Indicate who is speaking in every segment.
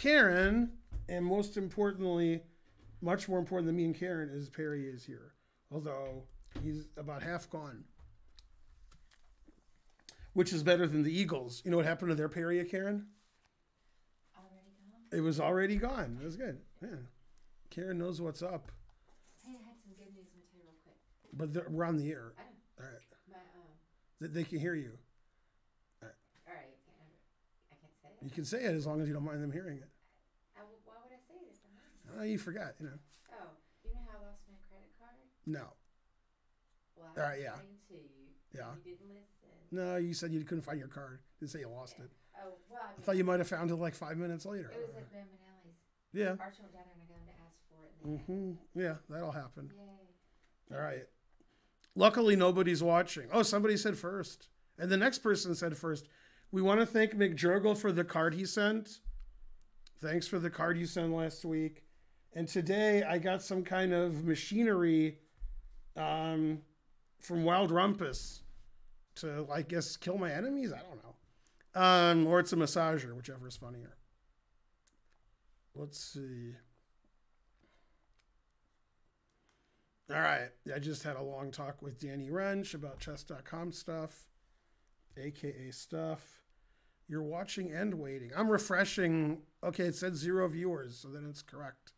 Speaker 1: Karen, and most importantly, much more important than me and Karen, is Perry is here. Although he's about half gone. Which is better than the Eagles. You know what happened to their Perry, Karen?
Speaker 2: Already gone?
Speaker 1: It was already gone. It was good. Yeah. Karen knows what's up.
Speaker 2: Hey, I had some good news material quick.
Speaker 1: But we're on the air.
Speaker 2: I
Speaker 1: All right.
Speaker 2: My, um,
Speaker 1: They- They can hear you.
Speaker 2: alright, can I, I can't say
Speaker 1: You can say it as long as you don't mind them hearing it.
Speaker 2: I, why would I say I'm not?
Speaker 1: Oh, you forgot, you know.
Speaker 2: Oh, you know how I lost my credit card?
Speaker 1: No.
Speaker 2: Well, I
Speaker 1: right, yeah.
Speaker 2: to you.
Speaker 1: Yeah.
Speaker 2: You didn't listen.
Speaker 1: No, you said you couldn't find your card. Didn't say you lost it.
Speaker 2: Oh, well, I,
Speaker 1: I thought you might have found it like five minutes later.
Speaker 2: it was at Ben Manelli's.
Speaker 1: Yeah.
Speaker 2: Archie went down and I got him to ask for it. And
Speaker 1: hmm Yeah, that'll happen.
Speaker 2: Yay.
Speaker 1: All right. Luckily, nobody's watching. Oh, somebody said first. And the next person said first. We want to thank McJurgle for the card he sent. Thanks for the card you sent last week. And today I got some kind of machinery um, from Wild Rumpus to, I guess, kill my enemies. I don't know. Um, or it's a massager, whichever is funnier. Let's see. All right. I just had a long talk with Danny Rensch about chess.com stuff, aka stuff. You're watching and waiting. I'm refreshing. Okay, it said zero viewers, so then it's correct.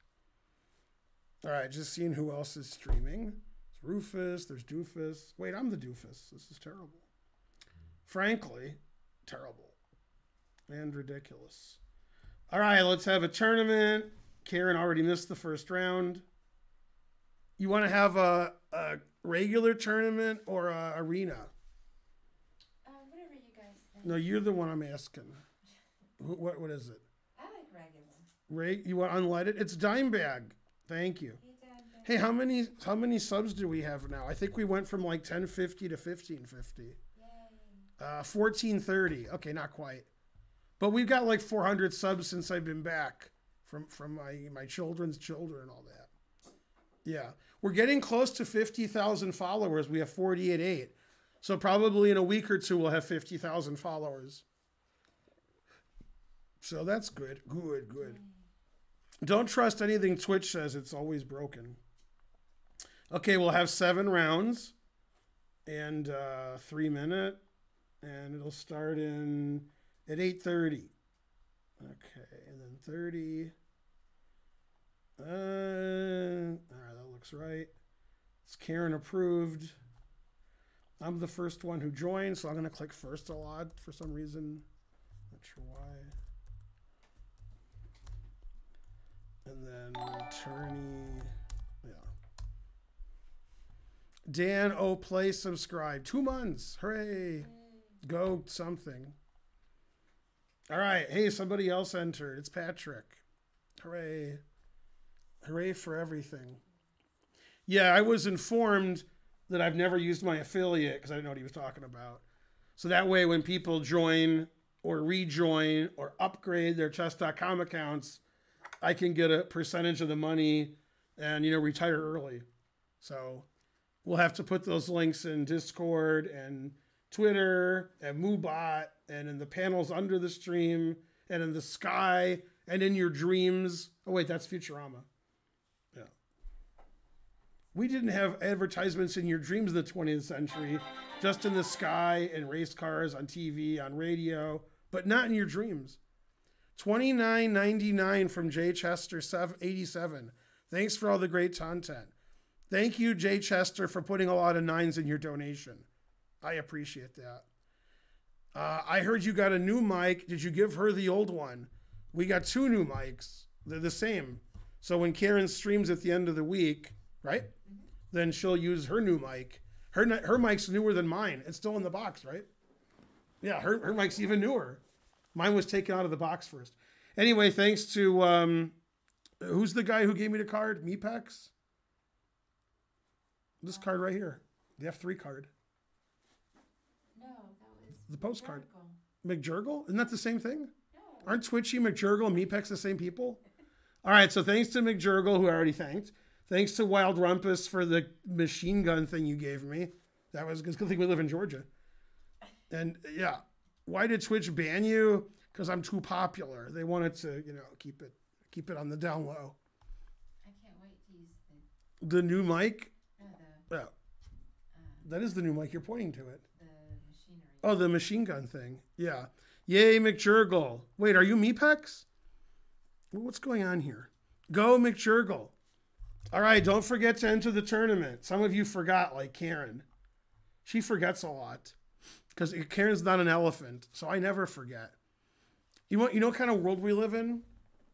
Speaker 1: All right, just seeing who else is streaming. It's Rufus, there's Doofus. Wait, I'm the Doofus. This is terrible. Frankly, terrible and ridiculous. All right, let's have a tournament. Karen already missed the first round. You want to have a, a regular tournament or a arena?
Speaker 2: Uh, whatever you guys think.
Speaker 1: No, you're the one I'm asking. Wh- What what is it?
Speaker 2: I like regular.
Speaker 1: Ray, you want unleaded? It's dime bag. Thank you.
Speaker 2: He did. but-
Speaker 1: Hey, how many how many subs do we have now? I think we went from like 1050 to 1550.
Speaker 2: Yay.
Speaker 1: Uh 1430. Okay, not quite. But we've got like 400 subs since I've been back from from my my children's children and all that. Yeah. We're getting close to 50,000 followers. We have 48.8. So probably in a week or two we'll have 50,000 followers. So that's good. Good, good. Don't trust anything Twitch says. It's always broken. Okay, we'll have seven rounds and uh, three minute, and it'll start in at eight thirty. Okay, and then thirty. Uh, all right, that looks right. It's Karen approved. I'm the first one who joined, so I'm gonna click first a lot for some reason. Not sure why. And then attorney, yeah. Dan O play subscribe two months. Hooray! Go something. All right. Hey, somebody else entered. It's Patrick. Hooray! Hooray for everything. Yeah, I was informed that I've never used my affiliate because I didn't know what he was talking about. So that way, when people join or rejoin or upgrade their chess.com accounts, I can get a percentage of the money and, you know, retire early. So we'll have to put those links in Discord and Twitter and Moobot and in the panels under the stream and in the sky and in your dreams. Oh, wait, that's Futurama. We didn't have advertisements in your dreams of the 20th century, just in the sky and race cars on TV, on radio, but not in your dreams. Twenty nine ninety nine from Jay Chester eighty seven. Thanks for all the great content. Thank you, Jay Chester, for putting a lot of nines in your donation. I appreciate that. Uh, I heard you got a new mic. Did you give her the old one? We got two new mics. They're the same. So when Karen streams at the end of the week, right? Then she'll use her new mic. Her her mic's newer than mine. It's still in the box, right? Yeah, her, her mic's even newer. Mine was taken out of the box first. Anyway, thanks to um, who's the guy who gave me the card? Mepex. This card right here, the F3 card,
Speaker 2: No, that was
Speaker 1: the postcard. McJurgle, isn't that the same thing?
Speaker 2: No.
Speaker 1: Aren't Twitchy, McJurgle, and Mepex the same people? All right, so thanks to McJurgle, who I already thanked. Thanks to Wild Rumpus for the machine gun thing you gave me. That was good. Good thing we live in Georgia. And yeah, why did Twitch ban you? because I'm too popular. They wanted to, you know, keep it keep it on the down low.
Speaker 2: I can't wait to use the
Speaker 1: The new mic,
Speaker 2: no the
Speaker 1: yeah, uh, that is the new mic. You're pointing to it.
Speaker 2: the machinery.
Speaker 1: Oh, the machine gun thing. Yeah. Yay, McJurgle. Wait, are you Mepex? What's going on here? Go, McJurgle. All right, don't forget to enter the tournament. Some of you forgot, like Karen. She forgets a lot because Karen's not an elephant, so I never forget. You want you know what kind of world we live in?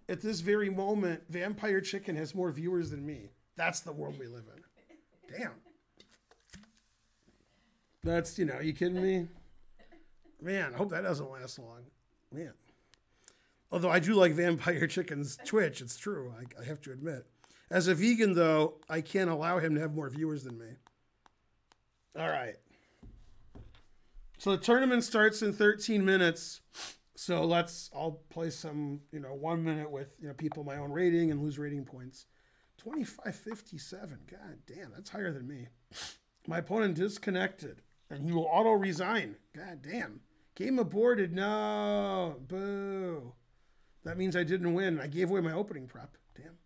Speaker 1: At this very moment, Vampire Chicken has more viewers than me. That's the world we live in. Damn. That's you know, you kidding me? Man, I hope that doesn't last long. Man. Although I do like Vampire Chicken's Twitch, it's true. I, I have to admit. As a vegan, though, I can't allow him to have more viewers than me. All right. So the tournament starts in 13 minutes. So let's, I'll play some, you know, one minute with, you know, people my own rating and lose rating points. 2557. God damn, that's higher than me. My opponent disconnected and he will auto resign. God damn. Game aborted. No. Boo. That means I didn't win. I gave away my opening prep. Damn.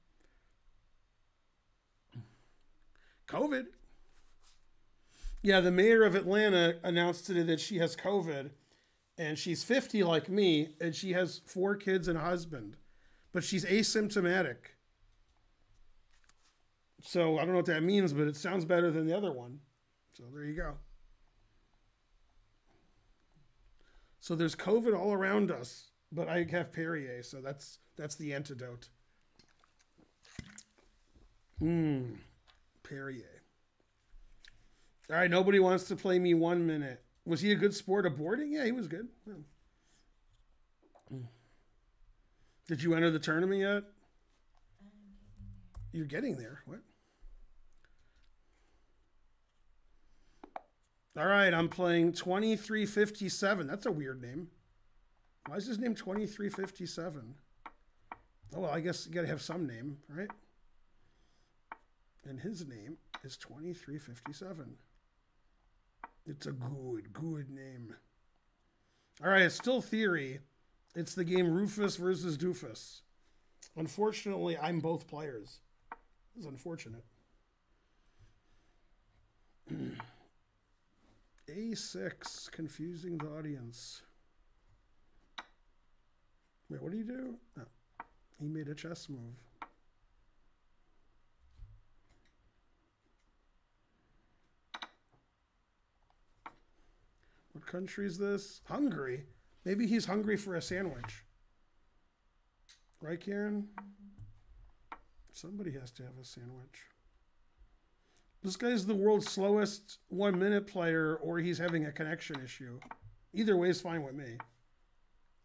Speaker 1: COVID. Yeah, the mayor of Atlanta announced today that she has COVID and she's 50 like me and she has four kids and a husband, but she's asymptomatic. So I don't know what that means, but it sounds better than the other one. So there you go. So there's COVID all around us, but I have Perrier, so that's that's the antidote. Mmm, Perrier. All right, nobody wants to play me one minute. Was he a good sport of boarding? Yeah, he was good. Yeah. Did you enter the tournament yet? You're getting there. What? All right, I'm playing 2357. That's a weird name. Why is his name 2357? Oh, well, I guess you got to have some name, right? And his name is 2357. It's a good, good name. All right, it's still theory. It's the game Rufus versus Doofus. Unfortunately, I'm both players. Is unfortunate. A6, confusing the audience. Wait, what do you do? Oh, he made a chess move. What country is this? Hungary. Maybe he's hungry for a sandwich. Right, Karen? Somebody has to have a sandwich. This guy's the world's slowest one minute player, or he's having a connection issue. Either way is fine with me.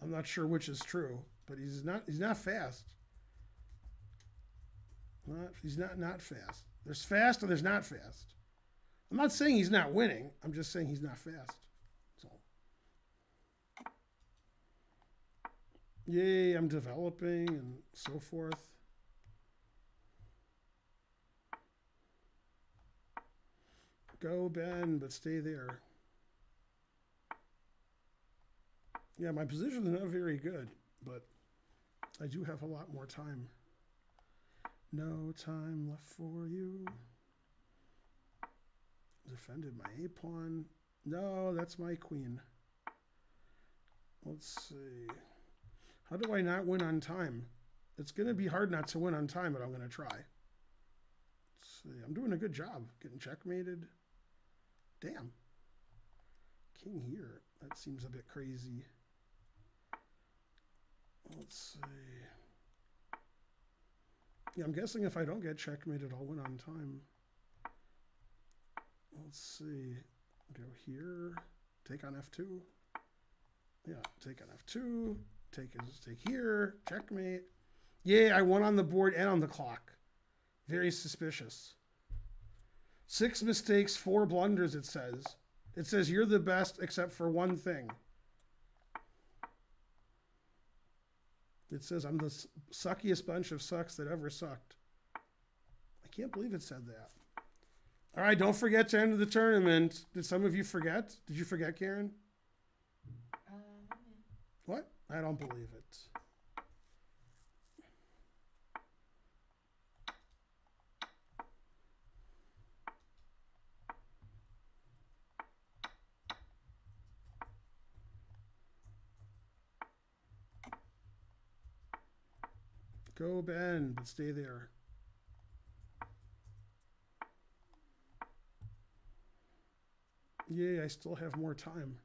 Speaker 1: I'm not sure which is true, but he's not he's not fast. Not he's not not fast. There's fast and there's not fast. I'm not saying he's not winning. I'm just saying he's not fast. So Yay, I'm developing and so forth. Go, Ben, but stay there. Yeah, my position is not very good, but I do have a lot more time. No time left for you. Defended my A pawn. No, that's my queen. Let's see. How do I not win on time? It's going to be hard not to win on time, but I'm going to try. Let's see. I'm doing a good job getting checkmated. Damn. King here. That seems a bit crazy. Let's see. Yeah, I'm guessing if I don't get checkmated, I'll win on time. Let's see. Go here. Take on F2. Yeah, take on F2. Take here. Checkmate. Yay, I won on the board and on the clock. Very suspicious. Six mistakes, four blunders, it says. It says you're the best except for one thing. It says I'm the suckiest bunch of sucks that ever sucked. I can't believe it said that. All right, don't forget to enter the tournament. Did some of you forget? Did you forget, Karen?
Speaker 2: Uh, wait a minute.
Speaker 1: What? I don't believe it. Go, Ben, but stay there. Yay, I still have more time.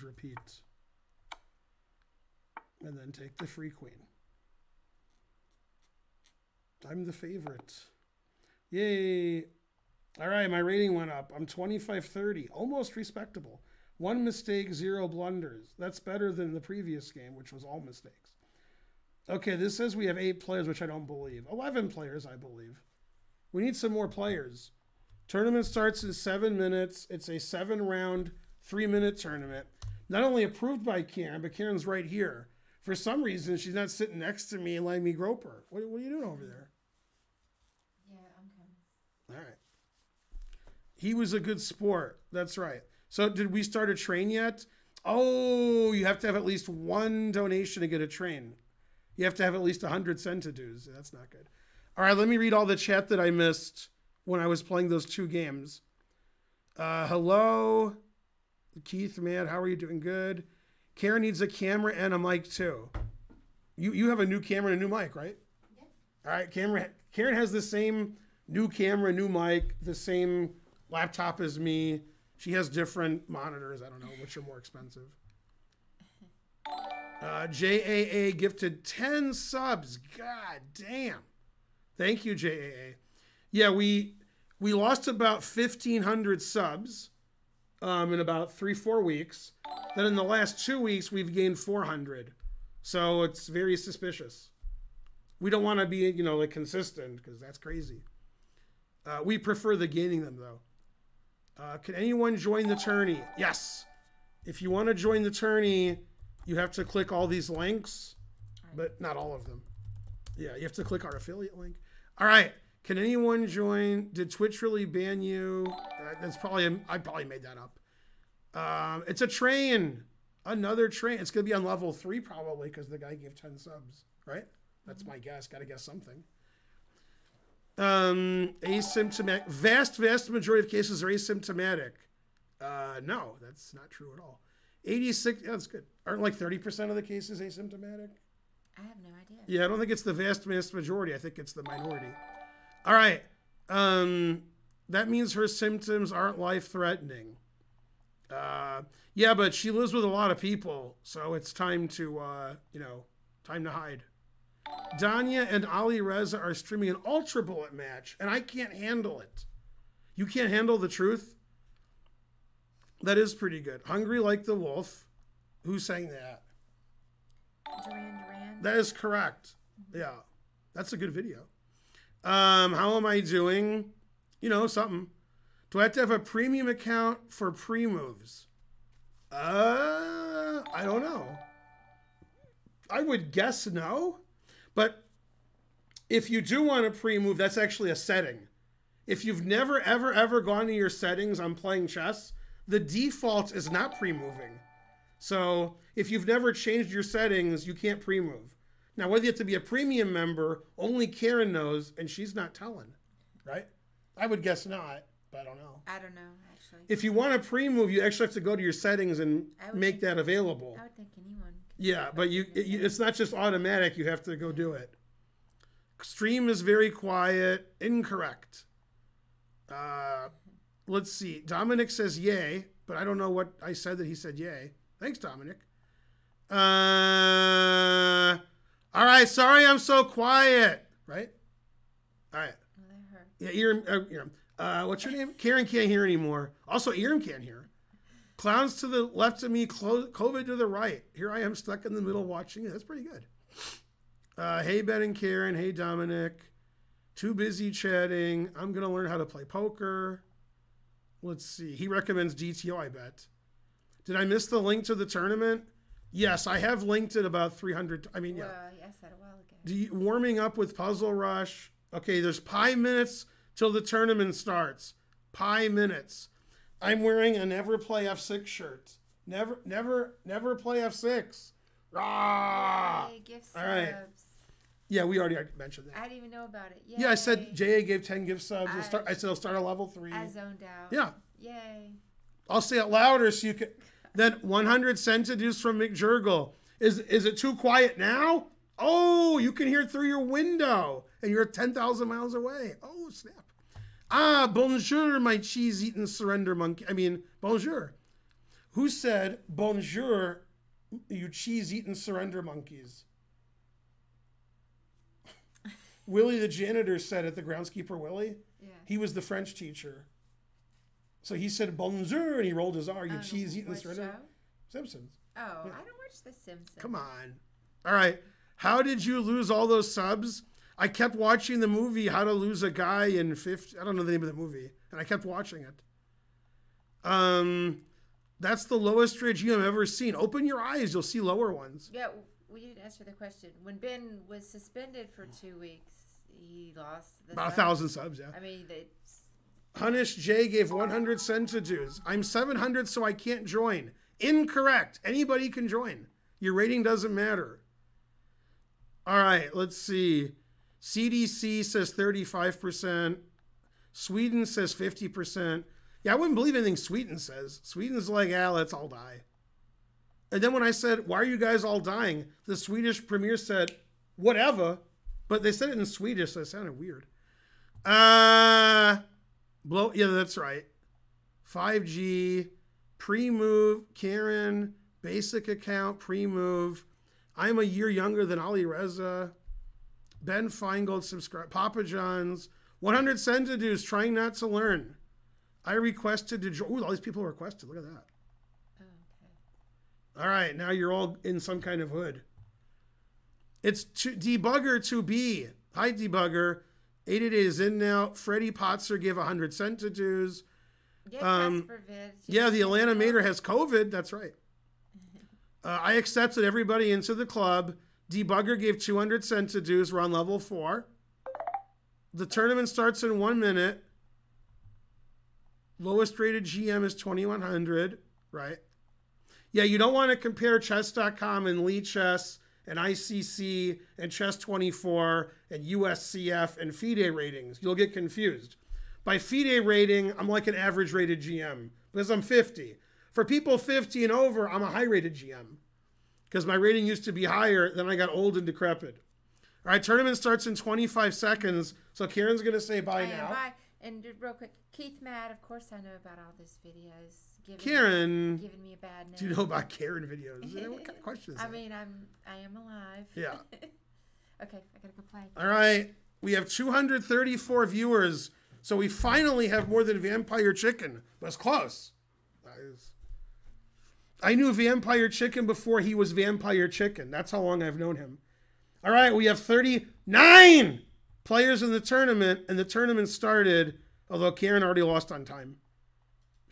Speaker 1: Repeat. And then take the free queen. I'm the favorite. Yay. All right, my rating went up. I'm 2530, almost respectable. One mistake, zero blunders. That's better than the previous game, which was all mistakes. Okay, this says we have eight players, which I don't believe. 11 players, I believe. We need some more players. Tournament starts in seven minutes. It's a seven round three minute tournament. Not only approved by Karen, but Karen's right here. For some reason, she's not sitting next to me and letting me grope her. What, what are you doing over there?
Speaker 2: Yeah, I'm coming.
Speaker 1: All right. He was a good sport. That's right. So, did we start a train yet? Oh, you have to have at least one donation to get a train. You have to have at least 100 centidues. That's not good. All right, let me read all the chat that I missed when I was playing those two games. Uh, hello. Keith, man, how are you doing? Good. Karen needs a camera and a mic too. You you have a new camera and a new mic, right?
Speaker 2: Yeah.
Speaker 1: All right, camera. Karen has the same new camera, new mic, the same laptop as me. She has different monitors. I don't know which are more expensive. Uh, JAA gifted 10 subs. God damn. Thank you, JAA. Yeah, we we lost about 1,500 subs um, in about three, four weeks. Then in the last two weeks, we've gained 400. So it's very suspicious. We don't want to be, you know, like consistent because that's crazy. Uh, we prefer the gaining them though. Uh, can anyone join the tourney? Yes. If you want to join the tourney, you have to click all these links, but not all of them. Yeah, you have to click our affiliate link. All right. Can anyone join? Did Twitch really ban you? Uh, that's probably I probably made that up. Um, it's a train, another train. It's gonna be on level three probably because the guy gave ten subs, right? That's my guess. Got to guess something. Um, asymptomatic. Vast, vast majority of cases are asymptomatic. Uh, no, that's not true at all. 86. Yeah, that's good. Aren't like 30% of the cases asymptomatic?
Speaker 2: I have no idea.
Speaker 1: Yeah, I don't think it's the vast, vast majority. I think it's the minority. All right. Um, that means her symptoms aren't life threatening. Uh, yeah, but she lives with a lot of people, so it's time to, uh, you know, time to hide. Danya and Alireza are streaming an Ultra Bullet match, and I can't handle it. You can't handle the truth? That is pretty good. Hungry like the wolf. Who sang that?
Speaker 2: Duran Duran.
Speaker 1: That is correct. Yeah, that's a good video. Um, how am I doing? You know, something. Do I have to have a premium account for pre moves? Uh, I don't know. I would guess no, but if you do want a pre move, that's actually a setting. If you've never, ever, ever gone to your settings on playing chess, the default is not pre moving. So if you've never changed your settings, you can't pre move. Now, whether you have to be a premium member, only Karen knows, and she's not telling, right? I would guess not, but I don't know.
Speaker 2: I don't know actually.
Speaker 1: If you want a pre move, you actually have to go to your settings and make that available.
Speaker 2: I would think anyone.
Speaker 1: Yeah, but you, it, you, it's not just automatic. You have to go do it. Stream is very quiet. Incorrect. Uh, let's see. Dominic says yay, but I don't know what I said that he said yay. Thanks, Dominic. Uh, all right. Sorry, I'm so quiet. Right. All right.
Speaker 2: Well, that hurt.
Speaker 1: Yeah, ear, uh, ear. Uh, what's your name? Karen can't hear anymore. Also, Erin can't hear. Clowns to the left of me, COVID to the right. Here I am stuck in the middle watching it. That's pretty good. Uh, hey, Ben and Karen. Hey, Dominic. Too busy chatting. I'm going to learn how to play poker. Let's see. He recommends GTO, I bet. Did I miss the link to the tournament? Yes, I have linked it about 300. I mean, yeah.
Speaker 2: Well, yes, that a while ago.
Speaker 1: Do you, warming up with Puzzle Rush. Okay, there's pi minutes till the tournament starts. Pi minutes. I'm wearing a never play F6 shirt. Never, never, never play F6. Rah!
Speaker 2: Yay, gift subs.
Speaker 1: All right. Yeah, we already mentioned that.
Speaker 2: I didn't even know about it. Yay.
Speaker 1: Yeah, I said JA gave 10 gift subs.
Speaker 2: I-
Speaker 1: start, I said it'll start at level three.
Speaker 2: I zoned out.
Speaker 1: Yeah,
Speaker 2: Yay.
Speaker 1: I'll say it louder so you can. Then 100 centidues from McJurgle. Is is it too quiet now? Oh, you can hear through your window, and you're 10,000 miles away. Oh, snap. Ah, bonjour, my cheese eating surrender monkey. I mean, bonjour. Who said bonjour, you cheese eating surrender monkeys? Willie the janitor said it, the groundskeeper Willie.
Speaker 2: Yeah.
Speaker 1: He was the French teacher. So he said bonjour and he rolled his R. You
Speaker 2: Um,
Speaker 1: cheese eating
Speaker 2: what
Speaker 1: surrender.
Speaker 2: show?
Speaker 1: Simpsons.
Speaker 2: Oh, I don't watch The Simpsons.
Speaker 1: Come on. All right. How did you lose all those subs? I kept watching the movie How to Lose a Guy in 50. I don't know the name of the movie. And I kept watching it. Um, that's the lowest regime I've ever seen. Open your eyes, you'll see lower ones.
Speaker 2: Yeah, we didn't answer the question. When Ben was suspended for two weeks, he lost the
Speaker 1: About a thousand subs, yeah.
Speaker 2: I mean, it's,
Speaker 1: Punish J gave 100 cents to centidues. I'm 700, so I can't join. Incorrect. Anybody can join. Your rating doesn't matter. All right, let's see. CDC says 35%. Sweden says 50%. Yeah, I wouldn't believe anything Sweden says. Sweden's like, yeah, let's all die. And then when I said, why are you guys all dying? The Swedish premier said, whatever. But they said it in Swedish, so it sounded weird. Uh, blow. Yeah, that's right. 5G, pre move, Karen, basic account, pre move. I'm a year younger than Alireza. Ben Finegold, subscribe. Papa John's, 100 centidues, trying not to learn. I requested to join. Ooh, all these people requested. Look at that.
Speaker 2: oh, okay.
Speaker 1: All right, now you're all in some kind of hood. It's to, debugger to be. Hi, debugger. 888 is in now. Freddie Potzer gave 100 centidues.
Speaker 2: Yeah,
Speaker 1: Um, Yeah, the Atlanta Mater has COVID. That's right. Uh, I accepted everybody into the club. Debugger gave 200 centidues. We're on level four. The tournament starts in one minute. Lowest rated GM is 2100, right? Yeah, you don't want to compare chess.com and Lichess and ICC and Chess24 and USCF and FIDE ratings. You'll get confused. By FIDE rating, I'm like an average rated GM because I'm 50. For people 50 and over, I'm a high rated GM because my rating used to be higher, then I got old and decrepit. All right, tournament starts in 25 seconds. So Karen's going to say bye now.
Speaker 2: Bye. And real quick, Keith Matt, of course I know about all these videos. Giving
Speaker 1: Karen,
Speaker 2: giving me a bad name.
Speaker 1: do you know about Karen videos? what kind of question is
Speaker 2: I
Speaker 1: that?
Speaker 2: mean, I'm I am alive.
Speaker 1: Yeah.
Speaker 2: okay, I gotta go play.
Speaker 1: All right. We have 234 viewers. So we finally have more than Vampire Chicken. It's close. That is- I knew Vampire Chicken before he was Vampire Chicken. That's how long I've known him. All right. We have 39 players in the tournament, and the tournament started, although Karen already lost on time.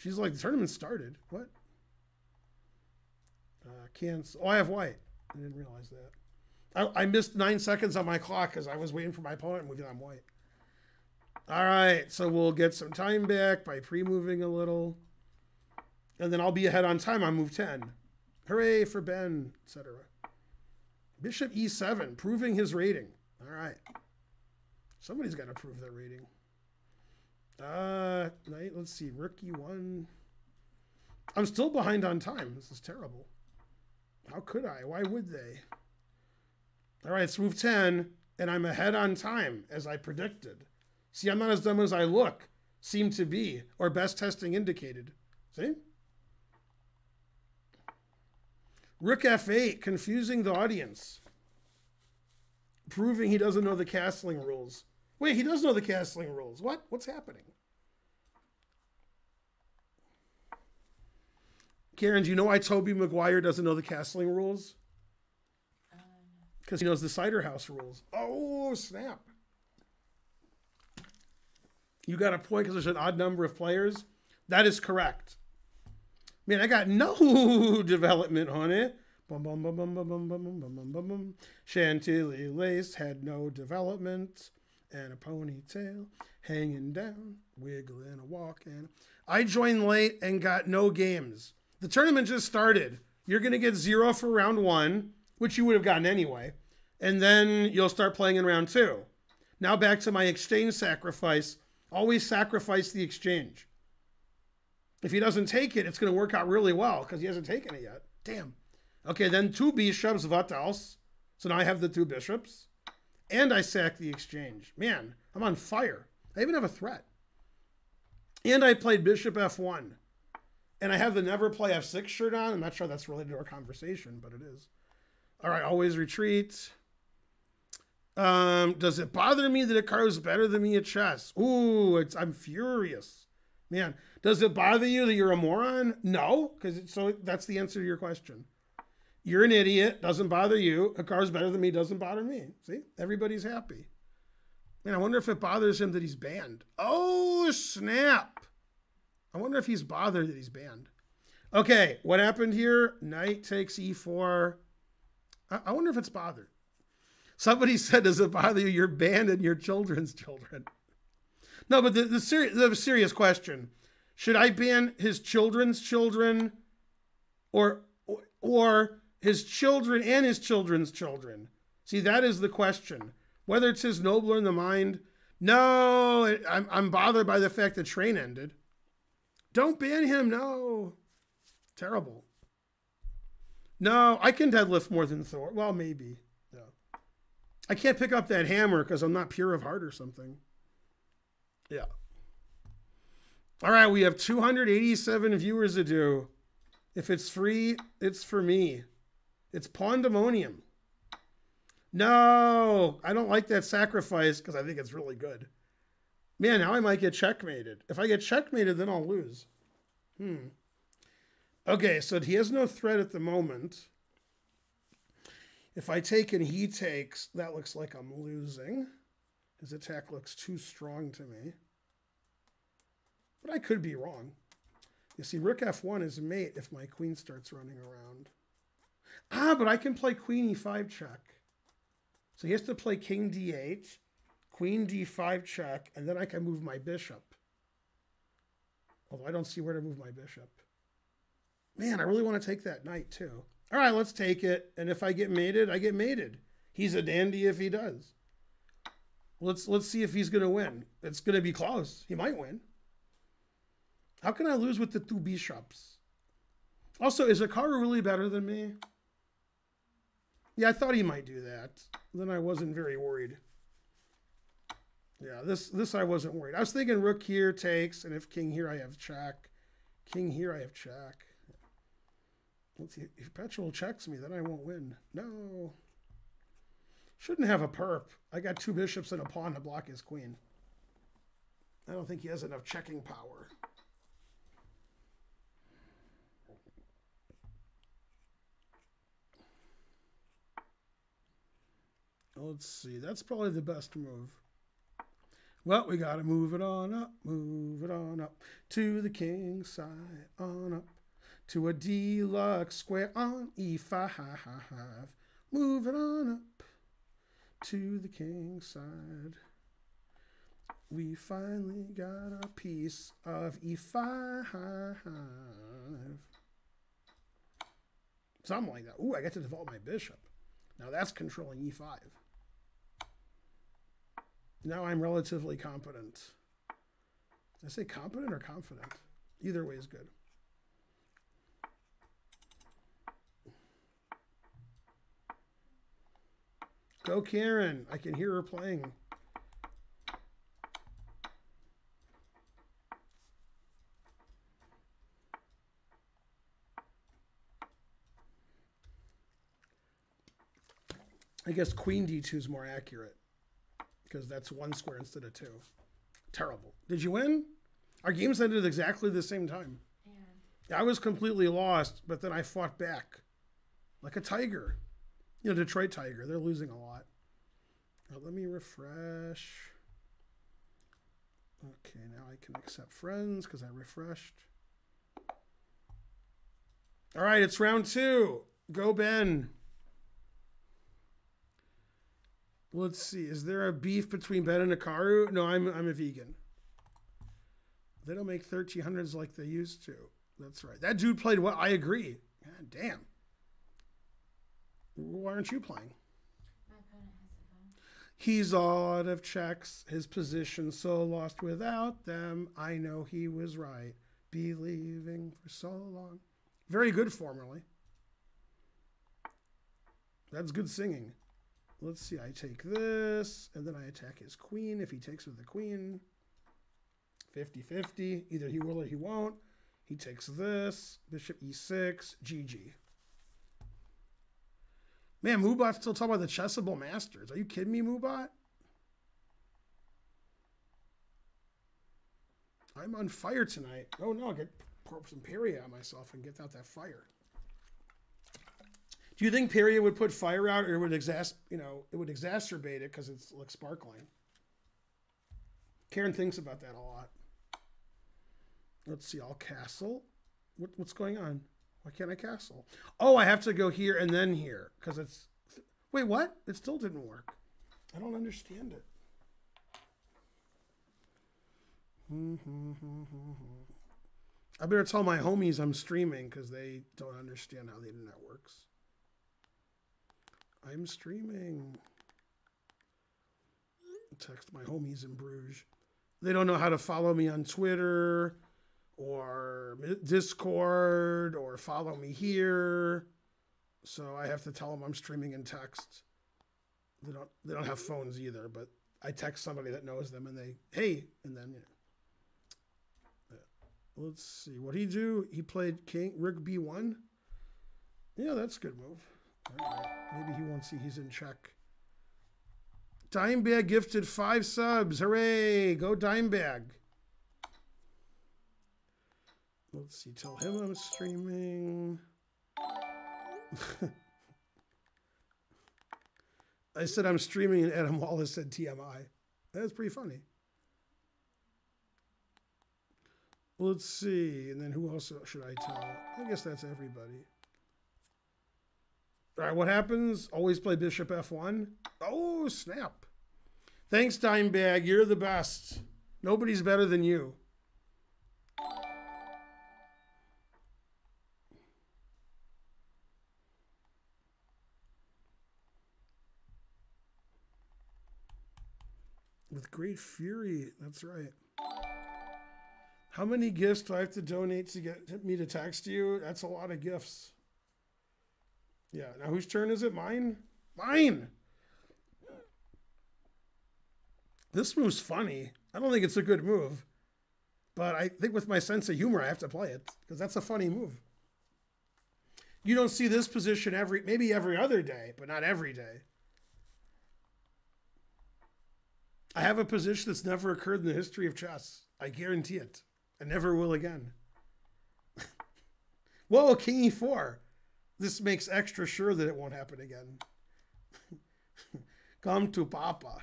Speaker 1: She's like, the tournament started. What? Uh, cancel. Oh, I have white. I didn't realize that. I, I missed nine seconds on my clock because I was waiting for my opponent moving on white. All right, so we'll get some time back by pre-moving a little, and then I'll be ahead on time on move ten. Hooray for Ben, etc. Bishop e7, proving his rating. All right, somebody's got to prove their rating. Uh, let's see, rook e1. I'm still behind on time. This is terrible. How could I? Why would they? All right, it's move 10, and I'm ahead on time, as I predicted. See, I'm not as dumb as I look, seem to be, or best testing indicated. See? Rook F8, confusing the audience. Proving he doesn't know the castling rules. Wait, he does know the castling rules. What? What's happening? Karen, do you know why Tobey Maguire doesn't know the castling rules? Because he knows the cider house rules. Oh, snap. You got a point because there's an odd number of players. That is correct. Man, I got no development on it. Bum, bum, bum, bum, bum, bum, bum, bum, bum, bum, bum. Chantilly lace had no development and a ponytail hanging down, wiggling a. And I joined late and got no games. The tournament just started. You're going to get zero for round one, which you would have gotten anyway. And then you'll start playing in round two. Now back to my exchange sacrifice. Always sacrifice the exchange. If he doesn't take it, it's going to work out really well because he hasn't taken it yet. Damn. Okay, then two bishops, what else? So now I have the two bishops. And I sack the exchange. Man, I'm on fire. I even have a threat. And I played bishop f1. And I have the never play f6 shirt on. I'm not sure that's related to our conversation, but it is. All right, always retreat. Um, does it bother me that Hikaru's better than me at chess? Ooh, it's I'm furious. Man, does it bother you that you're a moron? No, because so that's the answer to your question. You're an idiot. Doesn't bother you. A car's better than me. Doesn't bother me. See, everybody's happy. Man, I wonder if it bothers him that he's banned. Oh snap! I wonder if he's bothered that he's banned. Okay, what happened here? Knight takes e4. I, wonder if it's bothered. Somebody said, "Does it bother you? You're banned and your children's children." No, but the the, the serious question: Should I ban his children's children, or or his children and his children's children? See, that is the question. Whether it's his nobler in the mind. No, I'm, I'm bothered by the fact the train ended. Don't ban him. No. Terrible. No, I can deadlift more than Thor. Well, maybe. No. I can't pick up that hammer because I'm not pure of heart or something. Yeah. All right, we have 287 viewers to do. If it's free, it's for me. It's pandemonium. No, I don't like that sacrifice because I think it's really good. Man, now I might get checkmated. If I get checkmated, then I'll lose. Hmm. Okay, so he has no threat at the moment. If I take and he takes, that looks like I'm losing. His attack looks too strong to me. But I could be wrong. You see, rook f1 is mate if my queen starts running around. Ah, but I can play queen e5 check. So he has to play king d8, queen d5 check, and then I can move my bishop. Although I don't see where to move my bishop. Man, I really want to take that knight too. All right, let's take it. And if I get mated, I get mated. He's a dandy if he does. Let's let's see if he's going to win. It's going to be close. He might win. How can I lose with the two bishops? Also, is Hikaru really better than me? Yeah, I thought he might do that. Then I wasn't very worried. Yeah, this this I wasn't worried. I was thinking rook here takes, and if king here I have check. King here I have check. Let's see. If Petrol checks me, then I won't win. No. Shouldn't have a perp. I got two bishops and a pawn to block his queen. I don't think he has enough checking power. Let's see. That's probably the best move. Well, we got to move it on up, move it on up to the king side, on up to a deluxe square on e5. Move it on up to the king side. We finally got a piece of e5. Something like that. Ooh, I get to develop my bishop. Now that's controlling e5. Now I'm relatively competent. Did I say competent or confident? Either way is good. Go Karen. I can hear her playing. I guess queen d2 is more accurate because that's one square instead of two. Terrible. Did you win? Our games ended exactly the same time.
Speaker 2: And
Speaker 1: I was completely lost, but then I fought back like a tiger. You know, Detroit Tiger, they're losing a lot. Uh, let me refresh. Okay, now I can accept friends because I refreshed. All right, it's round two. Go, Ben. Let's see. Is there a beef between Ben and Hikaru? No, I'm I'm a vegan. They don't make 1300s like they used to. That's right. That dude played well. I agree. God damn. Why aren't you playing? He's out of checks. His position so lost without them. I know he was right. Believing for so long. Very good formerly. That's good singing. Let's see. I take this, and then I attack his queen. If he takes with the queen, 50 50. Either he will or he won't. He takes this. Bishop e6. GG. Man, Moobot's still talking about the Chessable Masters. Are you kidding me, Moobot? I'm on fire tonight. Oh no, I get pour some Perrier on myself and get out that fire. Do you think Perrier would put fire out, or would exas you know it would exacerbate it because it's like sparkling? Karen thinks about that a lot. Let's see. I'll castle. What, what's going on? Why can't I castle? Oh, I have to go here and then here because it's. Wait, what? It still didn't work. I don't understand it. I better tell my homies I'm streaming because they don't understand how the internet works. I'm streaming. Text my homies in Bruges. They don't know how to follow me on Twitter or Discord or follow me here. So I have to tell them I'm streaming in text. They don't they don't have phones either, but I text somebody that knows them and they hey and then you know. Let's see what he do. He played King Rook B1. Yeah, that's a good move. Maybe he won't see he's in check. Dimebag gifted five subs. Hooray! Go Dimebag. Let's see, tell him I'm streaming. I said I'm streaming and Adam Wallace said TMI. That's pretty funny. Let's see. And then who else should I tell? I guess that's everybody. All right, what happens? Always play Bishop F1. Oh, snap. Thanks, Dimebag. You're the best. Nobody's better than you. With great fury. That's right. How many gifts do I have to donate to get me to text you? That's a lot of gifts. Yeah. Now whose turn is it? Mine? Mine. This move's funny. I don't think it's a good move. But I think with my sense of humor, I have to play it because that's a funny move. You don't see this position every, maybe every other day, but not every day. I have a position that's never occurred in the history of chess. I guarantee it. I never will again. Whoa, king e4. This makes extra sure that it won't happen again. Come to papa.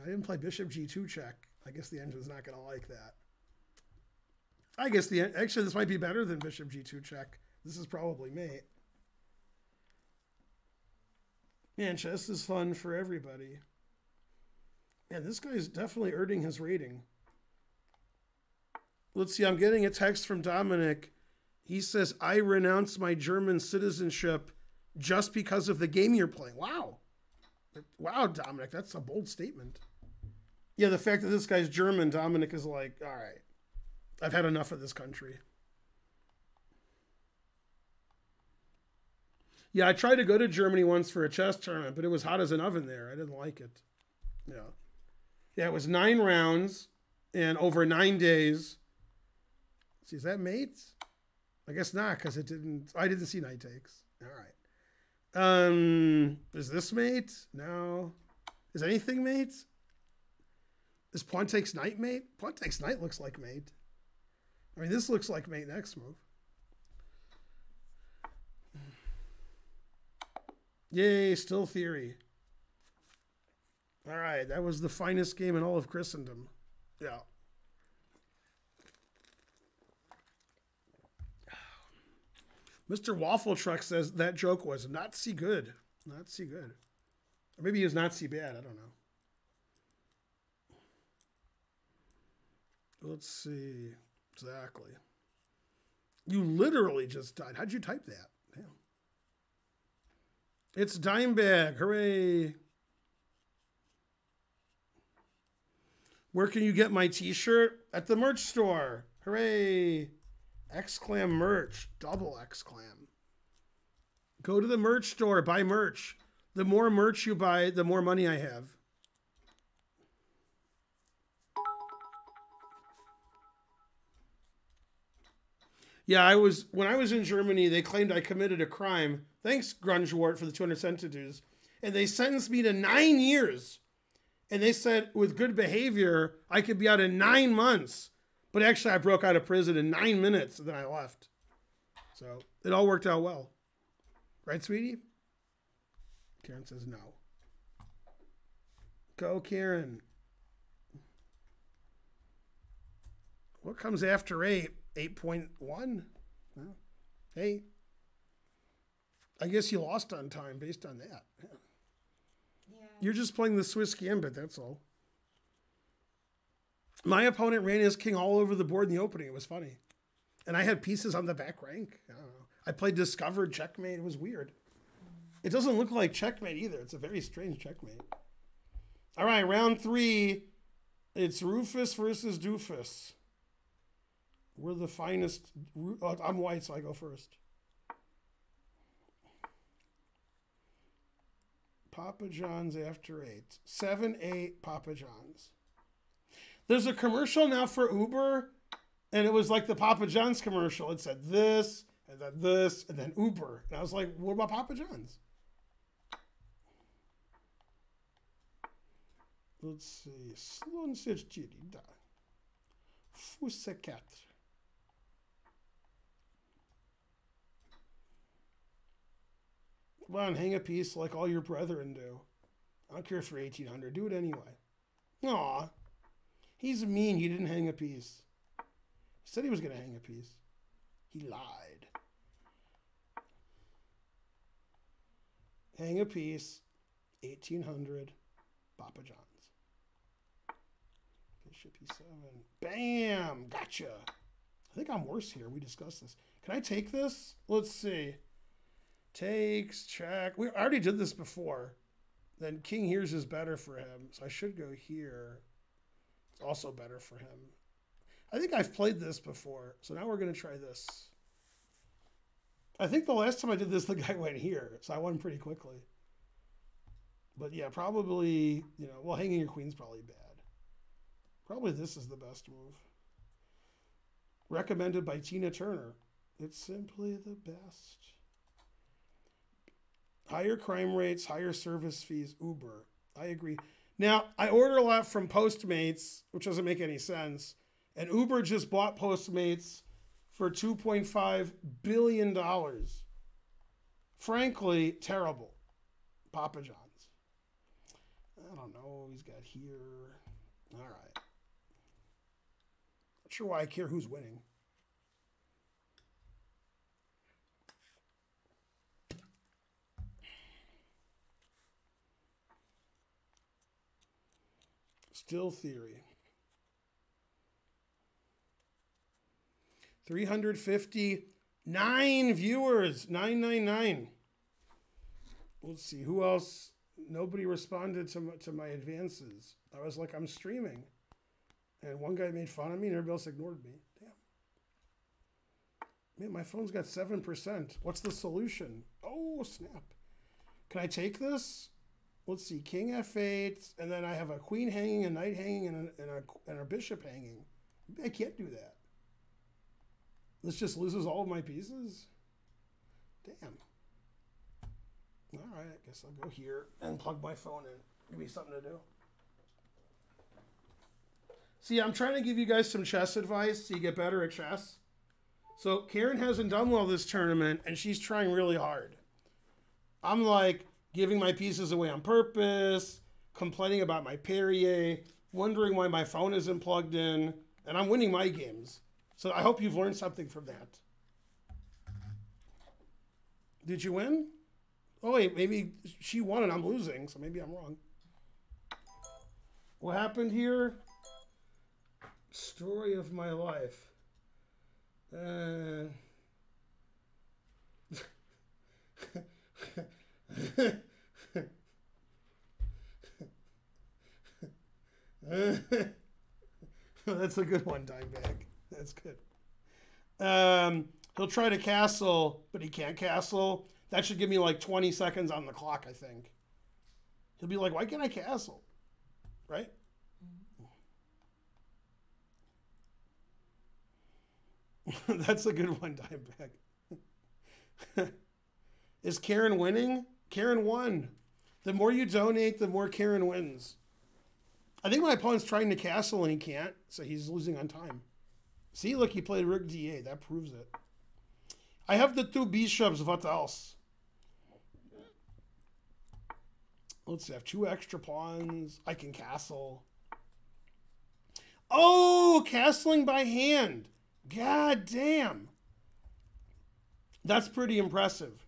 Speaker 1: I didn't play bishop g2 check. I guess the engine's not going to like that. I guess the actually this might be better than bishop g2 check. This is probably mate. Man, chess is fun for everybody. Man, this guy is definitely earning his rating. Let's see, I'm getting a text from Dominic. He says, I renounce my German citizenship just because of the game you're playing. Wow. Wow, Dominic, that's a bold statement. Yeah, the fact that this guy's German, Dominic is like, all right, I've had enough of this country. Yeah, I tried to go to Germany once for a chess tournament, but it was hot as an oven there. I didn't like it. Yeah. Yeah, it was nine rounds and over nine days. See, is that mates? I guess not because it didn't. I didn't see night takes. All right. Um, is this mate? No. Is anything mate? Is pawn takes knight mate? Pawn takes knight looks like mate. I mean, this looks like mate next move. Yay, still theory. All right, that was the finest game in all of Christendom. Yeah. Mr. Waffle Truck says that joke was not see good. Not see good. Or maybe he was not see bad. I don't know. Let's see. Exactly. You literally just died. How'd you type that? Damn. It's Dimebag. Hooray. Where can you get my t shirt? At the merch store. Hooray. Exclam merch. Double exclam. Go to the merch store. Buy merch. The more merch you buy, the more money I have. Yeah, I was when I was in Germany. They claimed I committed a crime. Thanks, Grungewart, for the 200 centidues, and they sentenced me to nine years. And they said with good behavior, I could be out in nine months. But actually, I broke out of prison in nine minutes, and then I left. So it all worked out well, right, sweetie? Karen says no. Go, Karen. What comes after eight? 8.1? Well, hey, I guess you lost on time based on that. Yeah. You're just playing the Swiss gambit, that's all. My opponent ran his king all over the board in the opening. It was funny. And I had pieces on the back rank. I. I played discovered checkmate. It was weird. It doesn't look like checkmate either. It's a very strange checkmate. All right, round three. It's Rufus versus Doofus. We're the finest. uh, I'm white, so I go first. Papa John's after eight. Seven, eight, Papa John's. There's a commercial now for Uber, and it was like the Papa John's commercial. It said this, and then this, and then Uber. And I was like, what about Papa John's? Let's see. Slunce Girida. Fusse quatre. Come on, hang a piece like all your brethren do. I don't care if you're 1800. Do it anyway. Aw. He's mean. He didn't hang a piece. He said he was going to hang a piece. He lied. Hang a piece. 1800. Papa John's. Bishop E7. Bam! Gotcha. I think I'm worse here. We discussed this. Can I take this? Let's see. Takes, check. We already did this before. Then King here's is better for him. So I should go here. It's also better for him. I think I've played this before. So now we're going to try this. I think the last time I did this, the guy went here. So I won pretty quickly. But yeah, probably, you know, well, hanging your queen's probably bad. Probably this is the best move. Recommended by Tina Turner. It's simply the best. Higher crime rates, higher service fees, Uber. I agree. Now, I order a lot from Postmates, which doesn't make any sense. And Uber just bought Postmates for $2.5 billion. Frankly, terrible. Papa John's. I don't know. He's got here. All right. Not sure why I care who's winning. Still theory. 359 viewers, 999. Let's see, who else? Nobody responded to my, to my advances. I was like, I'm streaming. And one guy made fun of me and everybody else ignored me. Damn. Man, my phone's got 7%. What's the solution? Oh, snap. Can I take this? Let's see, king f8, and then I have a queen hanging, a knight hanging, and a, and a, and a bishop hanging. I can't do that. This just loses all of my pieces? Damn. All right, I guess I'll go here and plug my phone in. Give me something to do. See, I'm trying to give you guys some chess advice so you get better at chess. So Karen hasn't done well this tournament, and she's trying really hard. I'm like, giving my pieces away on purpose, complaining about my Perrier, wondering why my phone isn't plugged in, and I'm winning my games. So I hope you've learned something from that. Did you win? Oh wait, maybe she won and I'm losing, so maybe I'm wrong. What happened here? Story of my life. Uh, That's a good one, Dimebag. That's good. Um, he'll try to castle, but he can't castle. That should give me like 20 seconds on the clock, I think. He'll be like, why can't I castle? Right? That's a good one, Dimebag. Is Karen winning? Karen won. The more you donate, the more Karen wins. I think my opponent's trying to castle and he can't, so he's losing on time. See, look, he played Rook D8. That proves it. I have the two bishops. What else? Let's see. I have two extra pawns. I can castle. Oh, castling by hand. God damn. That's pretty impressive.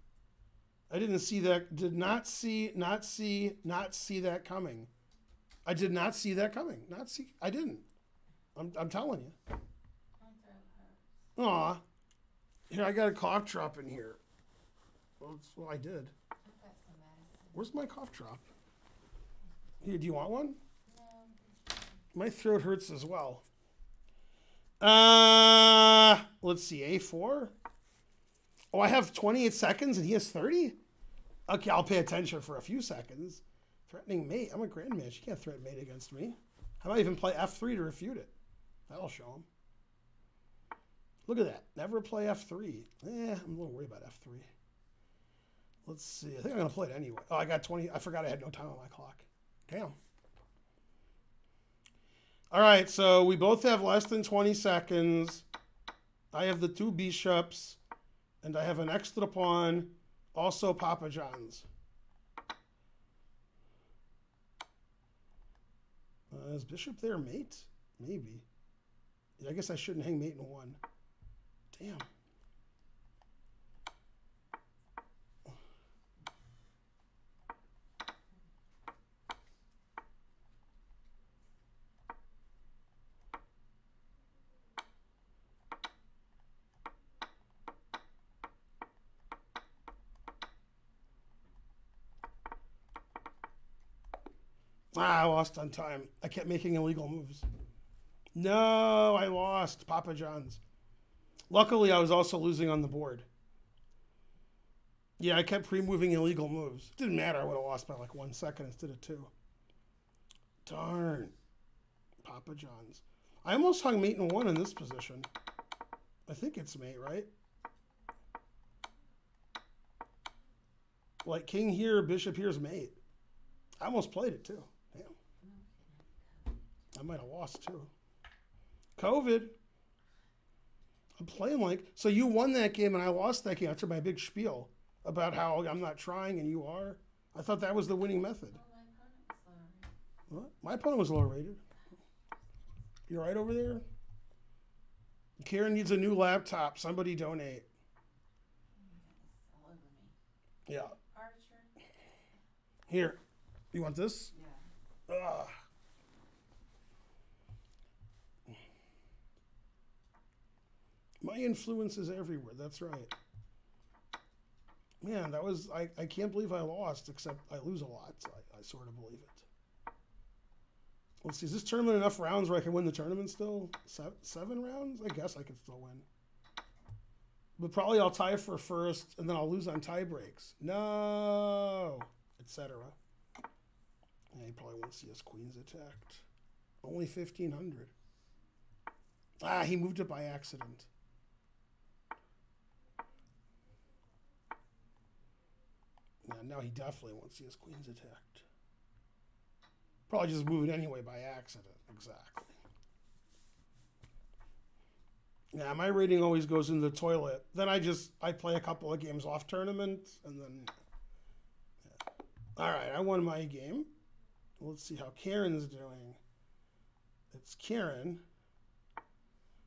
Speaker 1: I didn't see that. Did not see, not see, not see that coming. I did not see that coming. Not see. I didn't. I'm, I'm telling you. Aw. Here, I got a cough drop in here. Well, that's what I did. Where's my cough drop? Here, do you want one? No. My throat hurts as well. Uh, let's see. A4. Oh, I have 28 seconds and he has 30? Okay, I'll pay attention for a few seconds. Threatening mate. I'm a grandman. You can't threaten mate against me. How about even play F3 to refute it? That'll show him. Look at that. Never play F3. Eh, I'm a little worried about F3. Let's see. I think I'm going to play it anyway. Oh, I got 20. I forgot I had no time on my clock. Damn. All right, so we both have less than 20 seconds. I have the two bishops, and I have an extra pawn, also Papa John's. Uh, is bishop there mate? Maybe. Yeah, I guess I shouldn't hang mate in one. Damn. Ah, I lost on time. I kept making illegal moves. No, I lost. Papa John's. Luckily, I was also losing on the board. Yeah, I kept pre-moving illegal moves. Didn't matter. I would have lost by like one second instead of two. Darn. Papa John's. I almost hung mate in one in this position. I think it's mate, right? Like king here, bishop here's mate. I almost played it too. I might have lost too. COVID. I'm playing like so you won that game and I lost that game after my big spiel about how I'm not trying and you are. I thought that was the winning method. What? My opponent was lower rated. You right over there? Karen needs a new laptop. Somebody donate. Yeah. Here. You want this?
Speaker 2: Yeah.
Speaker 1: Ugh. My influence is everywhere. That's right. Man, that was I, I can't believe I lost, except I lose a lot, so I, I sort of believe it. Let's see, is this tournament enough rounds where I can win the tournament still? Seven, seven rounds? I guess I could still win. But probably I'll tie for first, and then I'll lose on tie breaks. No, etc. Yeah, he probably won't see his queens attacked. Only 1500. Ah, he moved it by accident. Yeah, now he definitely won't see his queens attacked. Probably just move it anyway by accident. Exactly. Yeah, my rating always goes in the toilet. Then I just I play a couple of games off tournament and then All right, I won my game. Let's see how Karen's doing. It's Karen.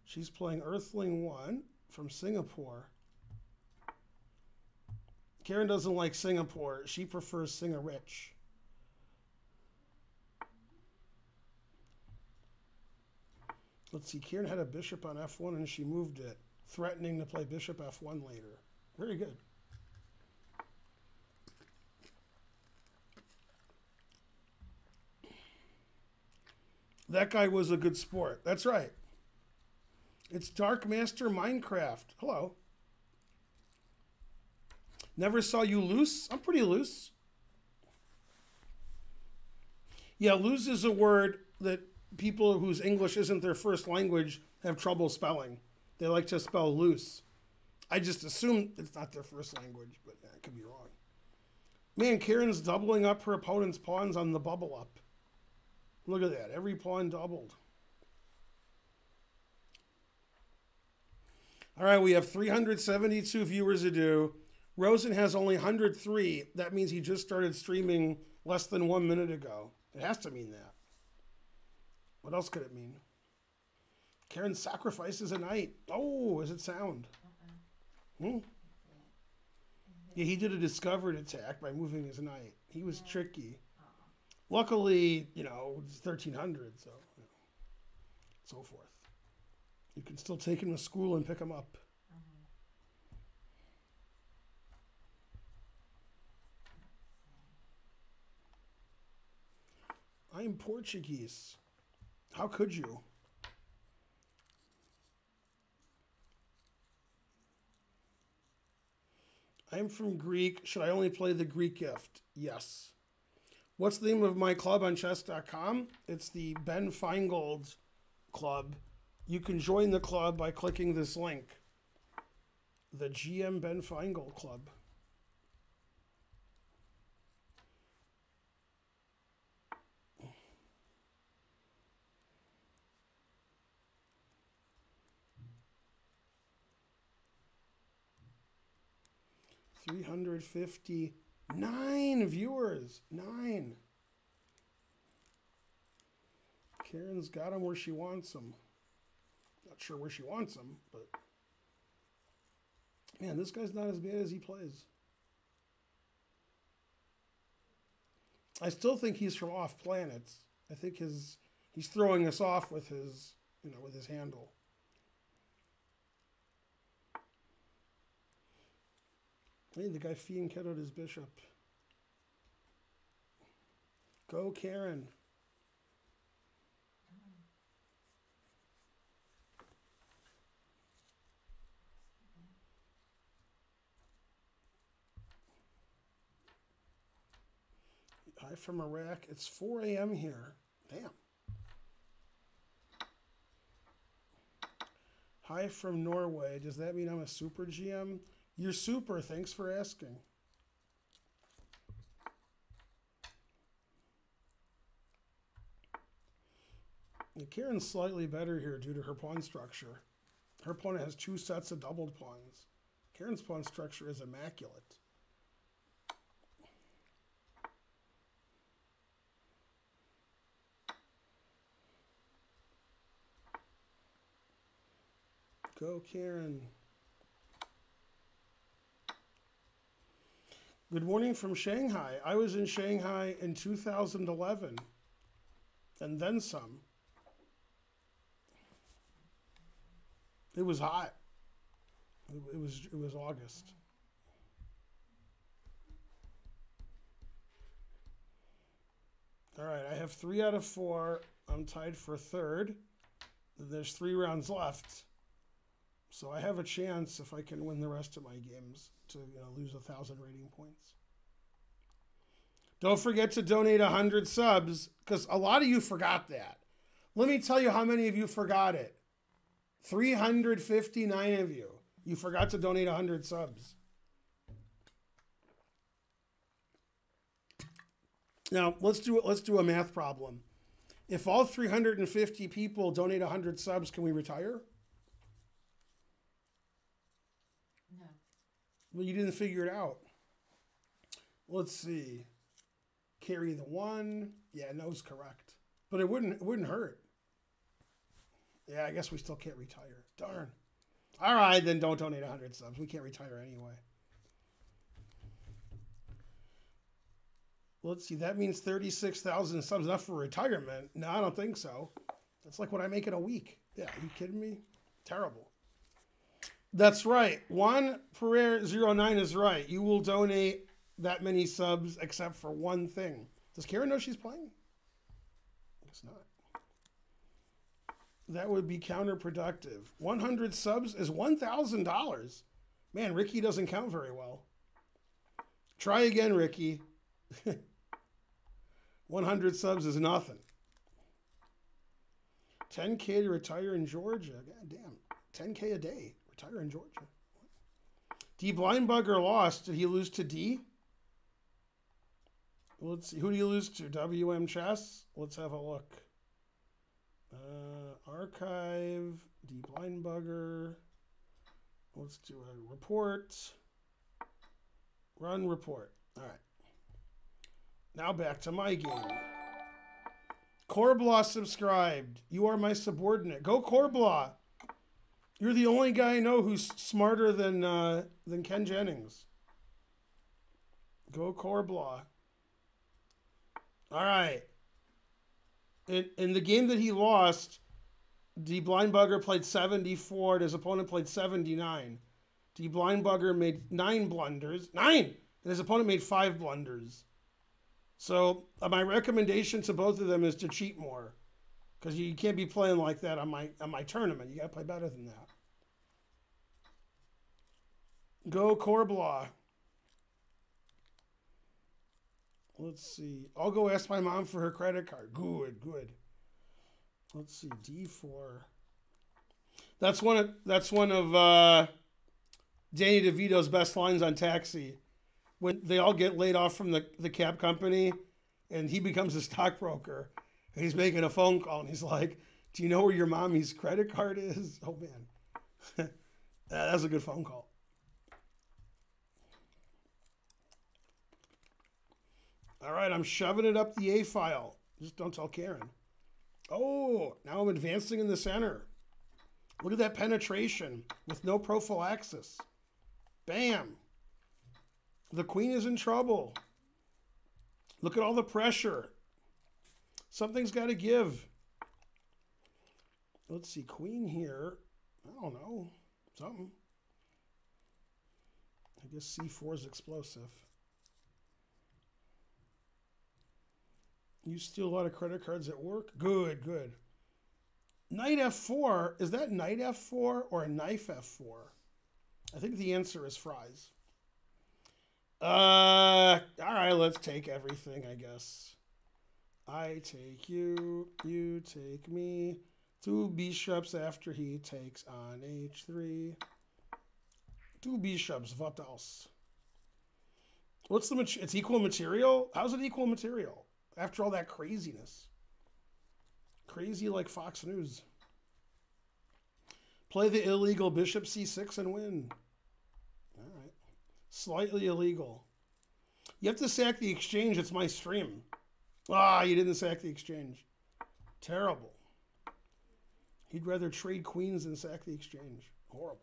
Speaker 1: She's playing Earthling 1 from Singapore. Karen doesn't like Singapore. She prefers Singarich. Let's see. Kieran had a bishop on f1 and she moved it, threatening to play bishop f1 later. Very good. That guy was a good sport. That's right. It's Dark Master Minecraft. Hello. Never saw you loose? I'm pretty loose. Yeah, loose is a word that people whose English isn't their first language have trouble spelling. They like to spell loose. I just assume it's not their first language, but I could be wrong. Man, Karen's doubling up her opponent's pawns on the bubble up. Look at that. Every pawn doubled. All right, we have 372 viewers to do. Rosen has only 103. That means he just started streaming less than one minute ago. It has to mean that. What else could it mean? Karen sacrifices a knight. Oh, is it sound? Hmm? Yeah, he did a discovered attack by moving his knight. He was tricky. Luckily, you know, it's 1300, so you know, so forth. You can still take him to school and pick him up. I am Portuguese. How could you? I am from Greek. Should I only play the Greek gift? Yes. What's the name of my club on chess.com? It's the Ben Finegold Club. You can join the club by clicking this link. The GM Ben Finegold Club. Three hundred fifty nine viewers. Nine. Karen's got him where she wants him. Not sure where she wants him, but man, this guy's not as bad as he plays. I still think he's from off planets. I think his he's throwing us off with his you know with his handle. Hey, the guy fianchettoed his bishop. Go, Karen. Hi from Iraq. It's 4 a.m. here. Damn. Hi from Norway. Does that mean I'm a super GM? You're super. Thanks for asking. Karen's slightly better here due to her pawn structure. Her opponent has two sets of doubled pawns. Karen's pawn structure is immaculate. Go, Karen. Good morning from Shanghai. I was in Shanghai in 2011 and then some. It was hot. It, it was it was August. All right, I have three out of four. I'm tied for third. There's three rounds left. So I have a chance if I can win the rest of my games to you know, lose a thousand rating points. Don't forget to donate a hundred subs because a lot of you forgot that. Let me tell you how many of you forgot it. 359 of you. You forgot to donate 100 subs. Now, let's do let's do a math problem. If all 350 people donate 100 subs, can we retire? Well, you didn't figure it out. Let's see. carry the one. Yeah, no's correct. But it wouldn't it wouldn't hurt. Yeah, I guess we still can't retire. Darn. All right, then don't donate 100 subs. We can't retire anyway. Let's see. That means 36,000 subs enough for retirement. No, I don't think so. That's like what I make in a week. Yeah, you kidding me? Terrible. That's right. Juan Pereira09 is right. You will donate that many subs except for one thing. Does Karen know she's playing? Guess not. That would be counterproductive. 100 subs is $1,000. Man, Ricky doesn't count very well. Try again, Ricky. 100 subs is nothing. 10K to retire in Georgia. God damn. 10K a day. Retire in Georgia. D Blindbugger lost. Did he lose to D? Let's see. Who do you lose to? WM Chess? Let's have a look. Uh, archive. D Blindbugger. Let's do a report. Run report. All right. Now back to my game. Corblaw subscribed. You are my subordinate. Go Corblaw. You're the only guy I know who's smarter than uh, than Ken Jennings. Go Corblaw. All right. In in the game that he lost, D Blindbugger played 74. and His opponent played 79. D Blindbugger made nine blunders. Nine! And his opponent made five blunders. So uh, my recommendation to both of them is to cheat more, because you can't be playing like that on my on my tournament. You got to play better than that. Go Corblaw. Let's see. I'll go ask my mom for her credit card. Good, good. Let's see. D four. That's one of that's one of uh, Danny DeVito's best lines on Taxi when they all get laid off from the, the cab company and he becomes a stockbroker he's making a phone call and he's like, Do you know where your mommy's credit card is? Oh man. That's a good phone call. All right, I'm shoving it up the A file. Just don't tell Karen. Oh, now I'm advancing in the center. Look at that penetration with no prophylaxis. Bam. The queen is in trouble. Look at all the pressure. Something's got to give. Let's see, queen here. I don't know. Something. I guess C4 is explosive. You steal a lot of credit cards at work? Good, good. Knight F4, is that knight F4 or knife F4? I think the answer is fries. Uh, all right, let's take everything, I guess. I take you, you take me. Two bishops after he takes on h3. Two bishops, what else? What's the, it's equal material? How's it equal material? After all that craziness. Crazy like Fox News. Play the illegal bishop c6 and win All right. slightly illegal. You have to sack the exchange. It's my stream. Ah, you didn't sack the exchange. Terrible. He'd rather trade queens than sack the exchange. Horrible.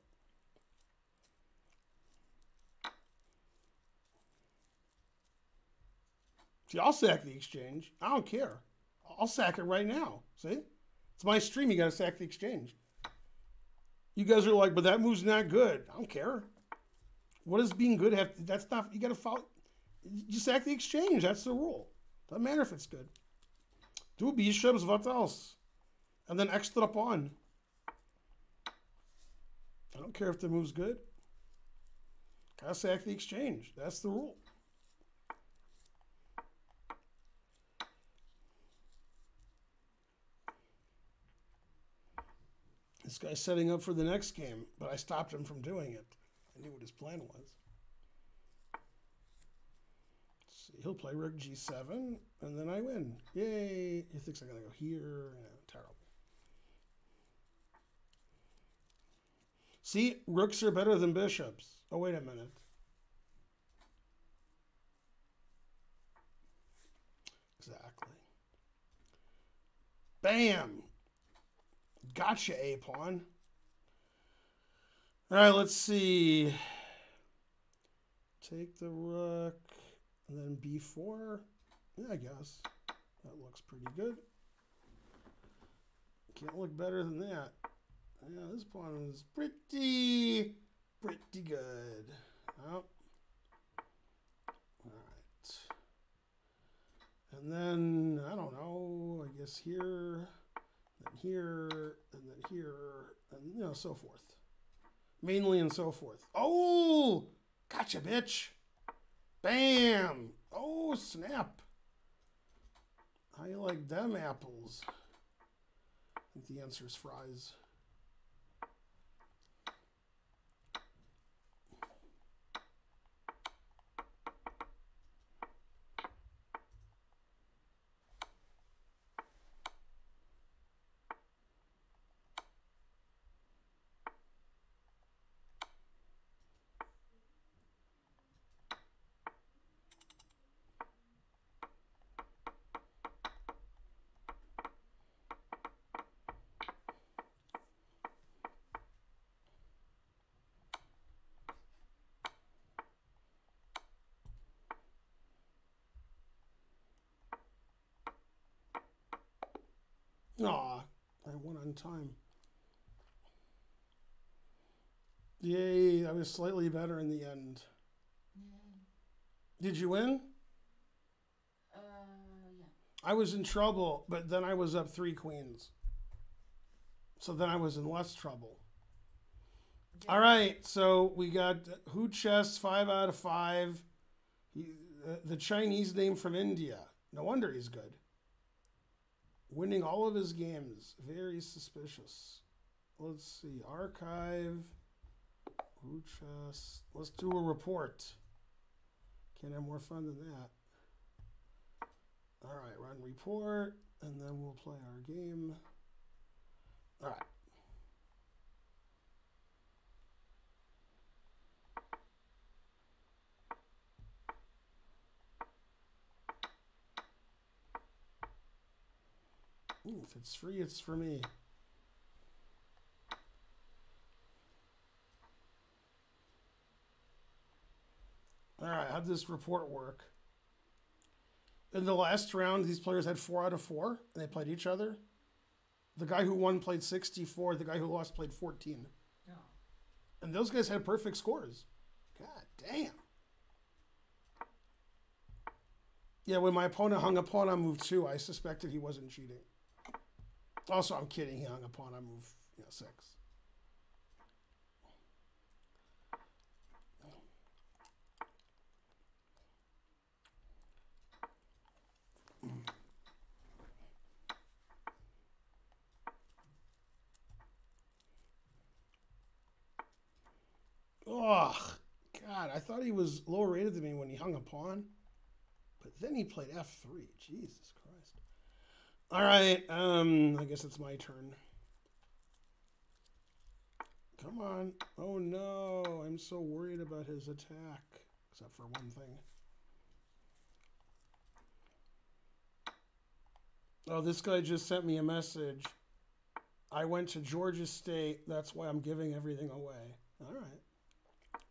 Speaker 1: See, I'll sack the exchange. I don't care. I'll sack it right now. See? It's my stream. You got to sack the exchange. You guys are like, but that move's not good. I don't care. What does being good have? To, that's not. You got to follow. You sack the exchange. That's the rule. Doesn't matter if it's good. Do bishops, what else? And then extra on. I don't care if the move's good. Gotta sack the exchange. That's the rule. This guy's setting up for the next game, but I stopped him from doing it. I knew what his plan was. He'll play rook g7, and then I win. Yay! He thinks I'm going to go here. Terrible. See, rooks are better than bishops. Oh, wait a minute. Exactly. Bam! Gotcha, A-pawn. All right, let's see. Take the rook and then b4. Yeah, I guess. That looks pretty good. Can't look better than that. Yeah, this pawn is pretty, pretty good. Oh. All right. And then, I don't know, I guess here, then here, and then here, and, you know, so forth. Mainly and so forth. Oh! Gotcha, bitch! Bam! Oh, snap! How you like them apples? I think the answer is fries. Aw, I won on time. Yay, I was slightly better in the end. Did you win?
Speaker 2: Uh, yeah.
Speaker 1: I was in trouble, but then I was up three queens. So then I was in less trouble. All right, so we got Who Chess, five out of five. He, uh, the Chinese name from India. No wonder he's good. Winning all of his games. Very suspicious. Let's see. Archive. Chess. Let's do a report. Can't have more fun than that. All right, run report, and then we'll play our game. All right. Ooh, if it's free, it's for me. All right, how'd this report work? In the last round, these players had four out of four, and they played each other. The guy who won played 64. The guy who lost played 14.
Speaker 2: No.
Speaker 1: And those guys had perfect scores. God damn. Yeah, when my opponent hung a pawn on move two, I suspected he wasn't cheating. Also, I'm kidding. He hung a pawn on move you know, six. Oh, God. I thought he was lower rated than me when he hung a pawn. But then he played f3. Jesus Christ. All right. Um, I guess it's my turn. Come on. Oh, no. I'm so worried about his attack. Except for one thing. Oh, this guy just sent me a message. I went to Georgia State. That's why I'm giving everything away. All right.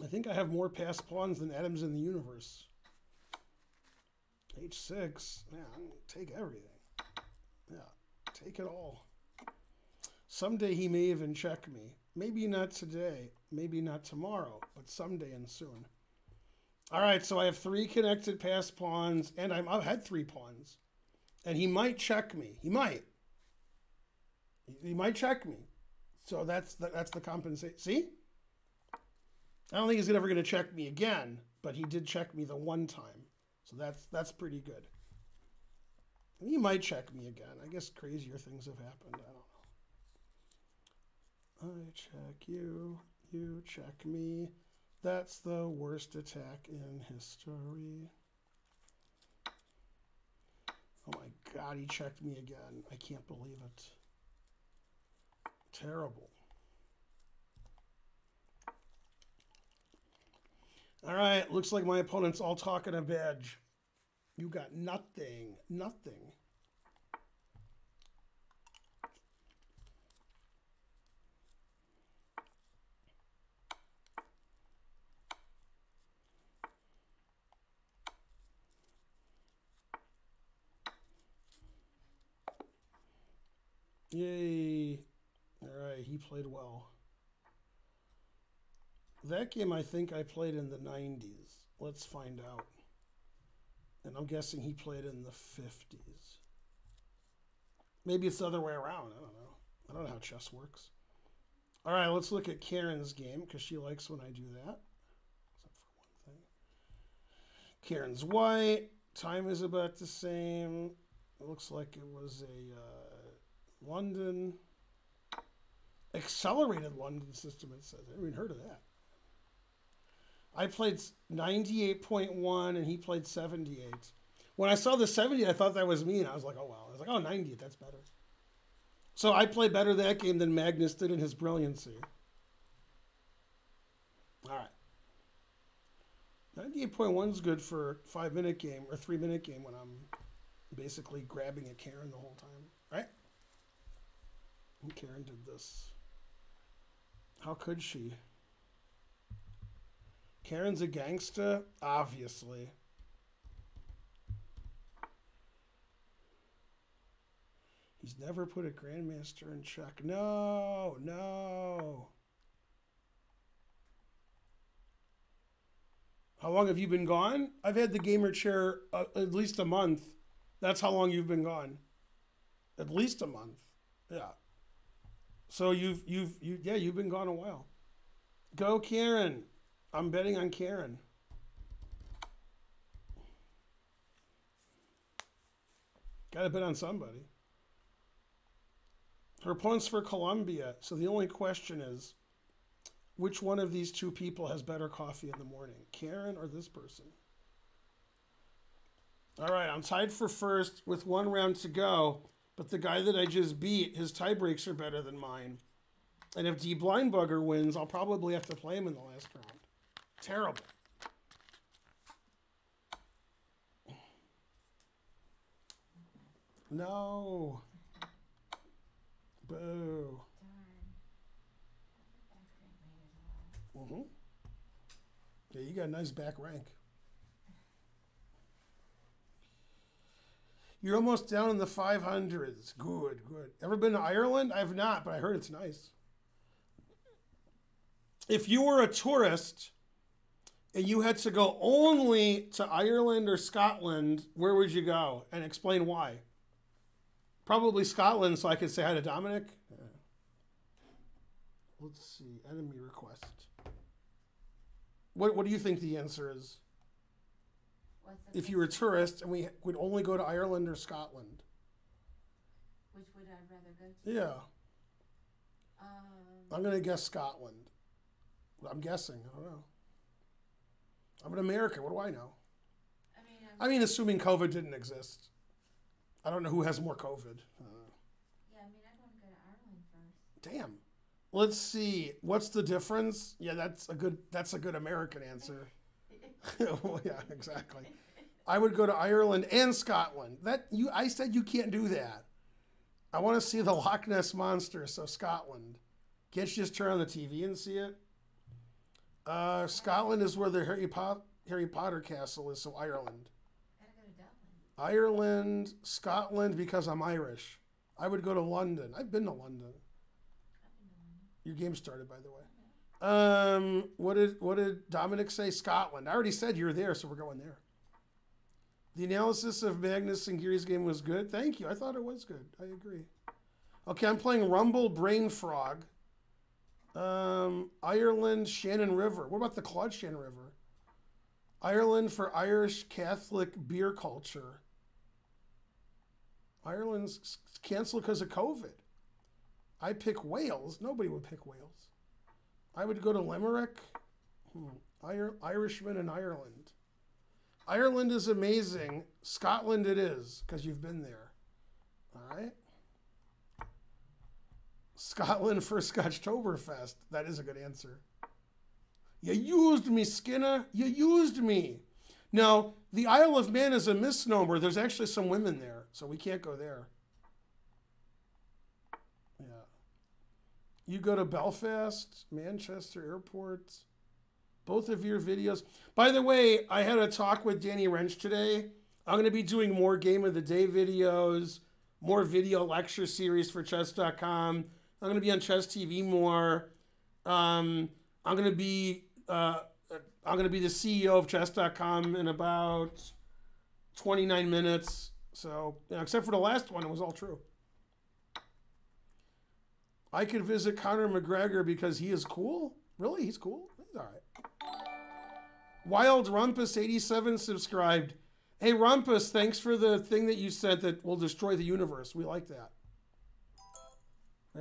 Speaker 1: I think I have more passed pawns than atoms in the universe. H6. Yeah, take everything. Yeah, take it all. Someday he may even check me. Maybe not today, maybe not tomorrow, but someday and soon. All right, so I have three connected passed pawns, and I'm, I've had three pawns. And he might check me. He might. He might check me. So that's the, that's the compensation. See? I don't think he's ever going to check me again, but he did check me the one time. So that's that's pretty good. He might check me again. I guess crazier things have happened. I don't know. I check you. You check me. That's the worst attack in history. Oh my god, he checked me again. I can't believe it. Terrible. All right, looks like my opponent's all talking a badge. You got nothing. Nothing. Yay. All right, he played well. That game I think I played in the 90s. Let's find out. And I'm guessing he played in the 50s. Maybe it's the other way around. I don't know. I don't know how chess works. All right, let's look at Karen's game because she likes when I do that. Except for one thing. Karen's white. Time is about the same. It looks like it was a uh, London accelerated London system. It says. I haven't even heard of that. I played 98.1 and he played 78. When I saw the 70, I thought that was me, and I was like, oh, wow. I was like, oh, 90, that's better. So I played better that game than Magnus did in his brilliancy. All right. 98.1 is good for five minute game or three minute game when I'm basically grabbing a Karen the whole time, right? And Karen did this. How could she? Karen's a gangster? Obviously. He's never put a grandmaster in check. No, no. How long have you been gone? I've had the gamer chair uh, at least a month. That's how long you've been gone. At least a month. Yeah. So you've you've you yeah, you've been gone a while. Go Karen. I'm betting on Karen. Got to bet on somebody. Her opponent's for Colombia, so the only question is which one of these two people has better coffee in the morning, Karen or this person? All right, I'm tied for first with one round to go, but the guy that I just beat, his tie breaks are better than mine. And if D Blind Bugger wins, I'll probably have to play him in the last round. Terrible. No. Boo. Mm-hmm. Yeah, you got a nice back rank. You're almost down in the 500s. Good, good. Ever been to Ireland? I've not, but I heard it's nice. If you were a tourist you had to go only to Ireland or Scotland, where would you go? And explain why. Probably Scotland, so I could say hi to Dominic. Yeah. Let's see. Enemy request. What What do you think the answer is? If you were a tourist and we would only go to Ireland or Scotland.
Speaker 2: Which would I rather go to?
Speaker 1: Yeah.
Speaker 2: Um,
Speaker 1: I'm gonna guess Scotland. I'm guessing. I don't know. I'm an American. What do I know?
Speaker 2: I mean, I'm,
Speaker 1: I mean, assuming COVID didn't exist. I don't know who has more COVID. Uh,
Speaker 2: yeah, I mean, I'd want to go to Ireland first.
Speaker 1: damn. Let's see. What's the difference? Yeah, that's a good. That's a good American answer. well, yeah, exactly. I would go to Ireland and Scotland. That you. I said you can't do that. I want to see the Loch Ness monster. So Scotland. Can't you just turn on the TV and see it? Uh, Scotland is where the Harry, po- Harry Potter castle is. So Ireland.
Speaker 2: Gotta go to Dublin.
Speaker 1: Ireland, Scotland, because I'm Irish. I would go to London. I've been to London.
Speaker 2: I've been to London.
Speaker 1: Your game started, by the way. Um, what did what did Dominic say? Scotland. I already said you're there, so we're going there. The analysis of Magnus and Giri's game was good. Thank you. I thought it was good. I agree. Okay, I'm playing Rumble Brain Frog. Um, Ireland Shannon River. What about the Claude Shannon River? Ireland for Irish Catholic beer culture. Ireland's canceled because of COVID. I pick Wales. Nobody would pick Wales. I would go to Limerick. Hmm. Ir- Irishman in Ireland. Ireland is amazing. Scotland it is because you've been there. All right. Scotland for Scotchtoberfest. That is a good answer. You used me, Skinner. You used me. Now, the Isle of Man is a misnomer. There's actually some women there, so we can't go there. Yeah. You go to Belfast, Manchester Airport. Both of your videos. By the way, I had a talk with Danny Rensch today. I'm going to be doing more Game of the Day videos, more video lecture series for chess.com. I'm going to be on Chess TV more. Um, I'm going to be uh, I'm going to be the CEO of chess.com in about 29 minutes. So, you know, except for the last one, it was all true. I could visit Conor McGregor because he is cool. Really? He's cool? He's all right. Wild Rumpus 87 subscribed. Hey Rumpus, thanks for the thing that you sent that will destroy the universe. We like that.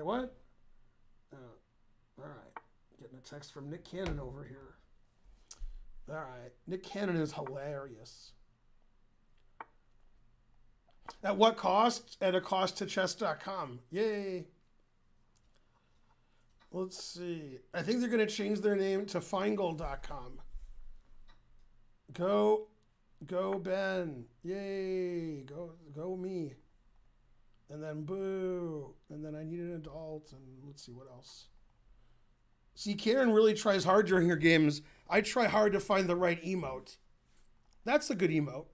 Speaker 1: What? Uh, all right. Getting a text from Nick Cannon over here. All right. Nick Cannon is hilarious. At what cost? At a cost to chess.com. Yay. Let's see. I think they're going to change their name to Finegold.com. Go, go Ben. Yay. Go, go me. And then boo. And then I need an adult. And let's see what else. See, Karen really tries hard during her games. I try hard to find the right emote. That's a good emote.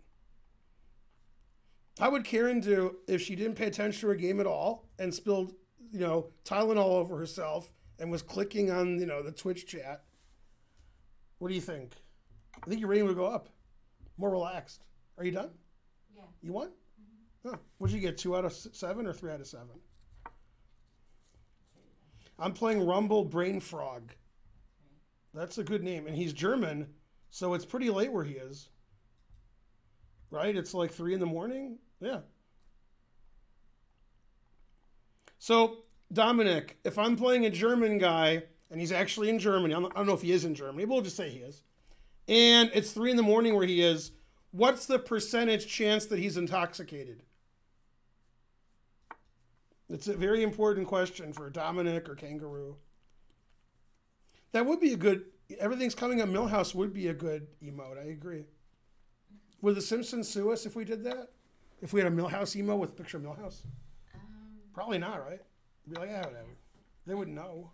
Speaker 1: How would Karen do if she didn't pay attention to her game at all and spilled, you know, Tylenol over herself and was clicking on, you know, the Twitch chat? What do you think? I think your rating would go up. More relaxed. Are you done?
Speaker 2: Yeah.
Speaker 1: You won? Huh. What'd you get? Two out of seven or three out of seven? I'm playing Rumble Brain Frog. That's a good name. And he's German, so it's pretty late where he is. Right? It's like three in the morning? Yeah. So, Dominic, if I'm playing a German guy and he's actually in Germany, I don't know if he is in Germany, but we'll just say he is, and it's three in the morning where he is, what's the percentage chance that he's intoxicated? It's a very important question for Dominic or Kangaroo. That would be a good. Everything's coming up. Milhouse would be a good emote. I agree. Would the Simpsons sue us if we did that? If we had a Milhouse emo with a picture of Milhouse?
Speaker 2: Um,
Speaker 1: Probably not, right? Be like, yeah, whatever. They wouldn't know.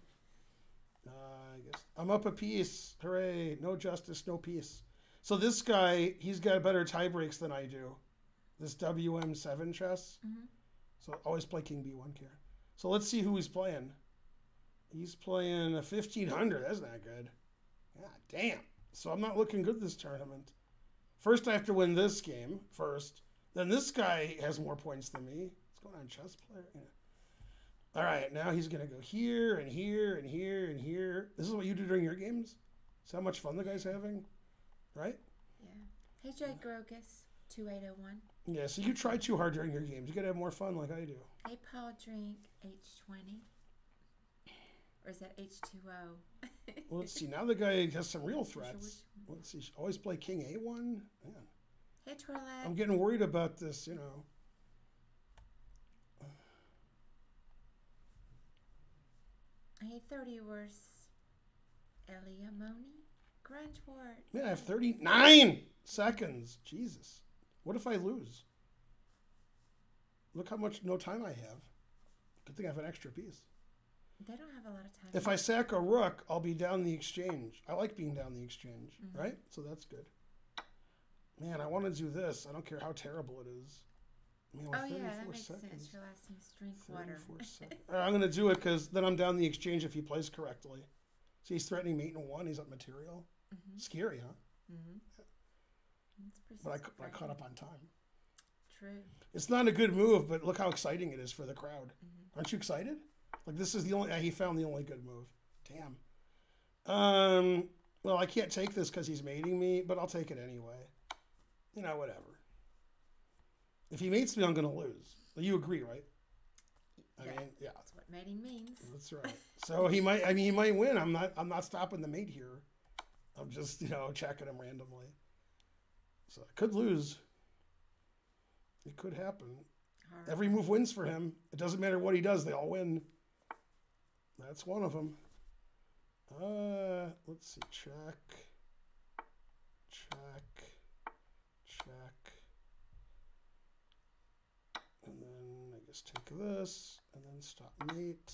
Speaker 1: Uh, I guess I'm up a piece. Hooray! No justice, no peace. So this guy, he's got better tie breaks than I do. This WM7 chess.
Speaker 2: Mhm.
Speaker 1: So always play King B1 here. So let's see who he's playing. He's playing a 1500. That's not good. God damn. So I'm not looking good this tournament. First, I have to win this game first. Then this guy has more points than me. What's going on, chess player? Yeah. All right, now he's going to go here and here and here and here. This is what you do during your games? See how much fun the guy's having? Right?
Speaker 2: yeah. Hey, Jay Grogus, 2801.
Speaker 1: Yeah, so you try too hard during your games. You got to have more fun like I do.
Speaker 2: Hey, Paul Drink, H20. Or is that H2O?
Speaker 1: Well, let's see. Now the guy has some real threats. Let's see. Always play King A1. Man,
Speaker 2: Hey, Twerlap.
Speaker 1: I'm getting worried about this, you know.
Speaker 2: Hey, 30 worse. Eliamoni. Grunge Wart.
Speaker 1: Man, I have 39 seconds. Jesus. What if I lose? Look how much no time I have. Good thing I have an extra piece.
Speaker 2: They don't have a lot of time.
Speaker 1: If I sack a rook, I'll be down the exchange. I like being down the exchange, right? So that's good. Man, I want to do this. I don't care how terrible it is. Man, with
Speaker 2: oh, yeah, that
Speaker 1: 34
Speaker 2: makes sense.
Speaker 1: seconds.
Speaker 2: Your last name's Drink Water.
Speaker 1: 34 seconds. All right, I'm going to do it because then I'm down the exchange if he plays correctly. See, he's threatening mate in one. He's up material.
Speaker 2: Mhm.
Speaker 1: Scary, huh?
Speaker 2: Mm-hmm.
Speaker 1: But I, I caught up on time.
Speaker 2: True.
Speaker 1: It's not a good move, but look how exciting it is for the crowd.
Speaker 2: Mhm.
Speaker 1: Aren't you excited? Like this is the only he found the only good move. Damn. Um. Well, I can't take this because he's mating me, but I'll take it anyway. You know, whatever. If he mates me, I'm gonna lose. You agree, right? I
Speaker 2: Yeah.
Speaker 1: mean, yeah,
Speaker 2: That's what mating means.
Speaker 1: that's right. So he might. I mean, he might win. I'm not. I'm not stopping the mate here. I'm just, you know, checking him randomly. So I could lose. It could happen.
Speaker 2: Hard.
Speaker 1: Every move wins for him. It doesn't matter what he does; they all win. That's one of them. Uh, let's see. Check. Check. check. And then I guess take this and then stop mate.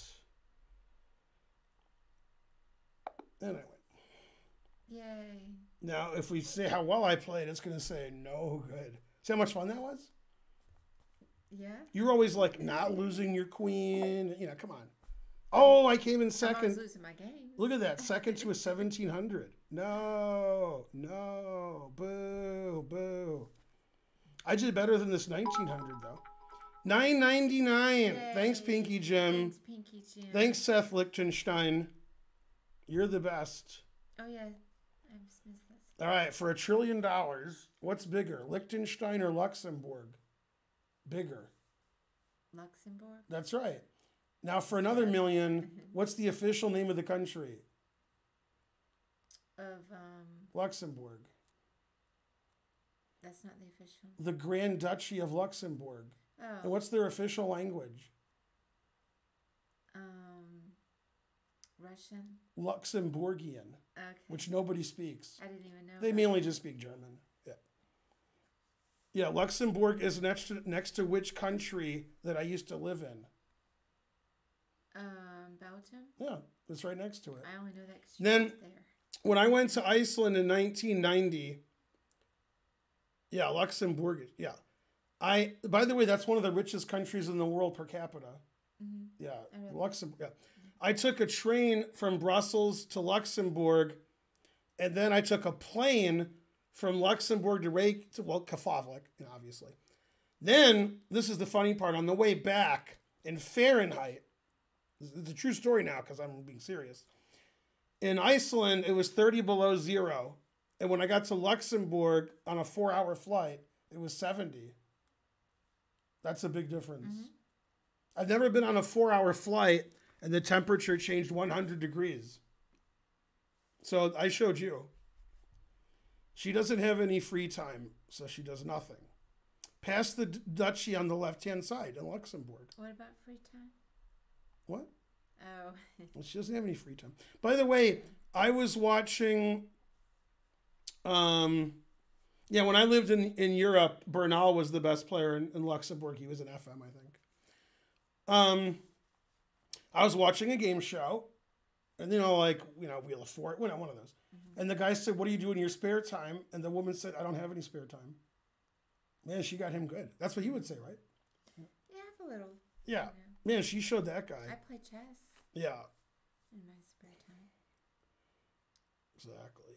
Speaker 1: Win.
Speaker 2: Yay.
Speaker 1: Now, if we say how well I played, it's going to say no good. See how much fun that was?
Speaker 2: Yeah.
Speaker 1: You're always like not losing your queen. You know, come on. Oh, I came in second.
Speaker 2: losing my game.
Speaker 1: Look at that. Second to a 1700. No, no. Boo, boo. I did better than this 1900, though. 999. Thanks, Pinky Jim.
Speaker 2: Thanks, Pinky Jim.
Speaker 1: Thanks, Seth Lichtenstein. You're the best.
Speaker 2: Oh yeah, I just missed this.
Speaker 1: All right, for a trillion dollars, what's bigger, Liechtenstein or Luxembourg? Bigger.
Speaker 2: Luxembourg.
Speaker 1: That's right. Now, for another million, what's the official name of the country?
Speaker 2: Of um,
Speaker 1: Luxembourg.
Speaker 2: that's not the official.
Speaker 1: The Grand Duchy of Luxembourg. And
Speaker 2: Oh,
Speaker 1: what's their official language?
Speaker 2: Russian.
Speaker 1: Luxembourgian,
Speaker 2: Okay.
Speaker 1: which nobody speaks.
Speaker 2: I didn't even know.
Speaker 1: They
Speaker 2: that.
Speaker 1: mainly just speak German. Yeah. Yeah, Luxembourg is next to, next to which country that I used to live in?
Speaker 2: Um, Belgium.
Speaker 1: Yeah, it's right next to it.
Speaker 2: I only know that 'cause
Speaker 1: Then-
Speaker 2: there.
Speaker 1: when I went to Iceland in 1990, yeah, Luxembourg, yeah. I by the way, that's one of the richest countries in the world per capita.
Speaker 2: hmm
Speaker 1: Yeah. Luxembourg. Yeah. I took a train from Brussels to Luxembourg, and then I took a plane from Luxembourg to Reykjavik, to, well, Keflavik, obviously. Then, this is the funny part, on the way back in Fahrenheit, it's a true story now because I'm being serious. In Iceland, it was 30 below zero. And when I got to Luxembourg on a four hour flight, it was 70. That's a big difference.
Speaker 2: Mhm.
Speaker 1: I've never been on a four hour flight and the temperature changed 100 degrees. So I showed you. She doesn't have any free time, so she does nothing. Past the duchy on the left hand side in Luxembourg.
Speaker 2: What about free time?
Speaker 1: What?
Speaker 2: Oh,
Speaker 1: Well, She doesn't have any free time. By the way, I was watching. Um, yeah, when I lived in, in Europe, Bernal was the best player in, in Luxembourg. He was an FM, I think. Um, I was watching a game show, and you know, like you know, Wheel of Fortune, you know, one of those. Mm-hmm. And the guy said, "What do you do in your spare time?" And the woman said, "I don't have any spare time." Man, she got him good. That's what he would say, right?
Speaker 2: yeah, I have a little.
Speaker 1: Yeah.
Speaker 2: You
Speaker 1: Man, she showed that
Speaker 2: guy. I play chess
Speaker 1: Yeah,
Speaker 2: in my spare time.
Speaker 1: exactly.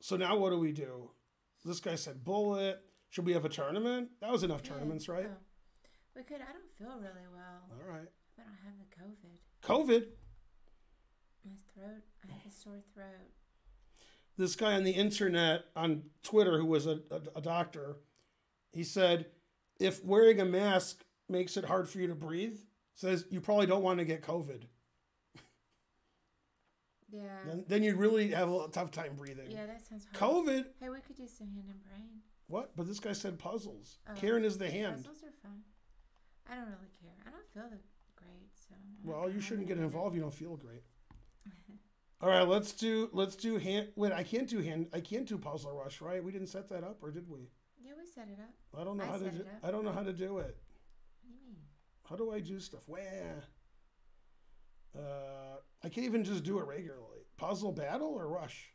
Speaker 1: So now what do we do? This guy said bullet. Should we have a tournament? That was enough
Speaker 2: Yeah.
Speaker 1: tournaments, right?
Speaker 2: Oh. We could. I don't feel really well.
Speaker 1: All right.
Speaker 2: I don't have the COVID.
Speaker 1: COVID.
Speaker 2: My throat. I have a sore throat.
Speaker 1: This guy on the internet on Twitter, who was a, a, a doctor, he said, if wearing a mask makes it hard for you to breathe, says you probably don't want to get COVID.
Speaker 2: Yeah.
Speaker 1: Then, then you really have a tough time breathing.
Speaker 2: Yeah, that sounds hard.
Speaker 1: COVID.
Speaker 2: Hey, we could do some hand and brain.
Speaker 1: What? But this guy said puzzles.
Speaker 2: Oh.
Speaker 1: Karen is the hand.
Speaker 2: Puzzles are fun. I don't really care. I don't feel the great, so.
Speaker 1: Well, you shouldn't get involved. You don't feel great. All right, let's do let's do hand. Wait, I can't do hand. I can't do puzzle rush, right? We didn't set that up, or did we?
Speaker 2: Yeah, we set it up.
Speaker 1: I don't know
Speaker 2: I
Speaker 1: how to. Do,
Speaker 2: it.
Speaker 1: I don't know how to do it.
Speaker 2: What do you mean?
Speaker 1: How do I do stuff? Where? Uh, I can't even just do it regularly. Puzzle battle or rush?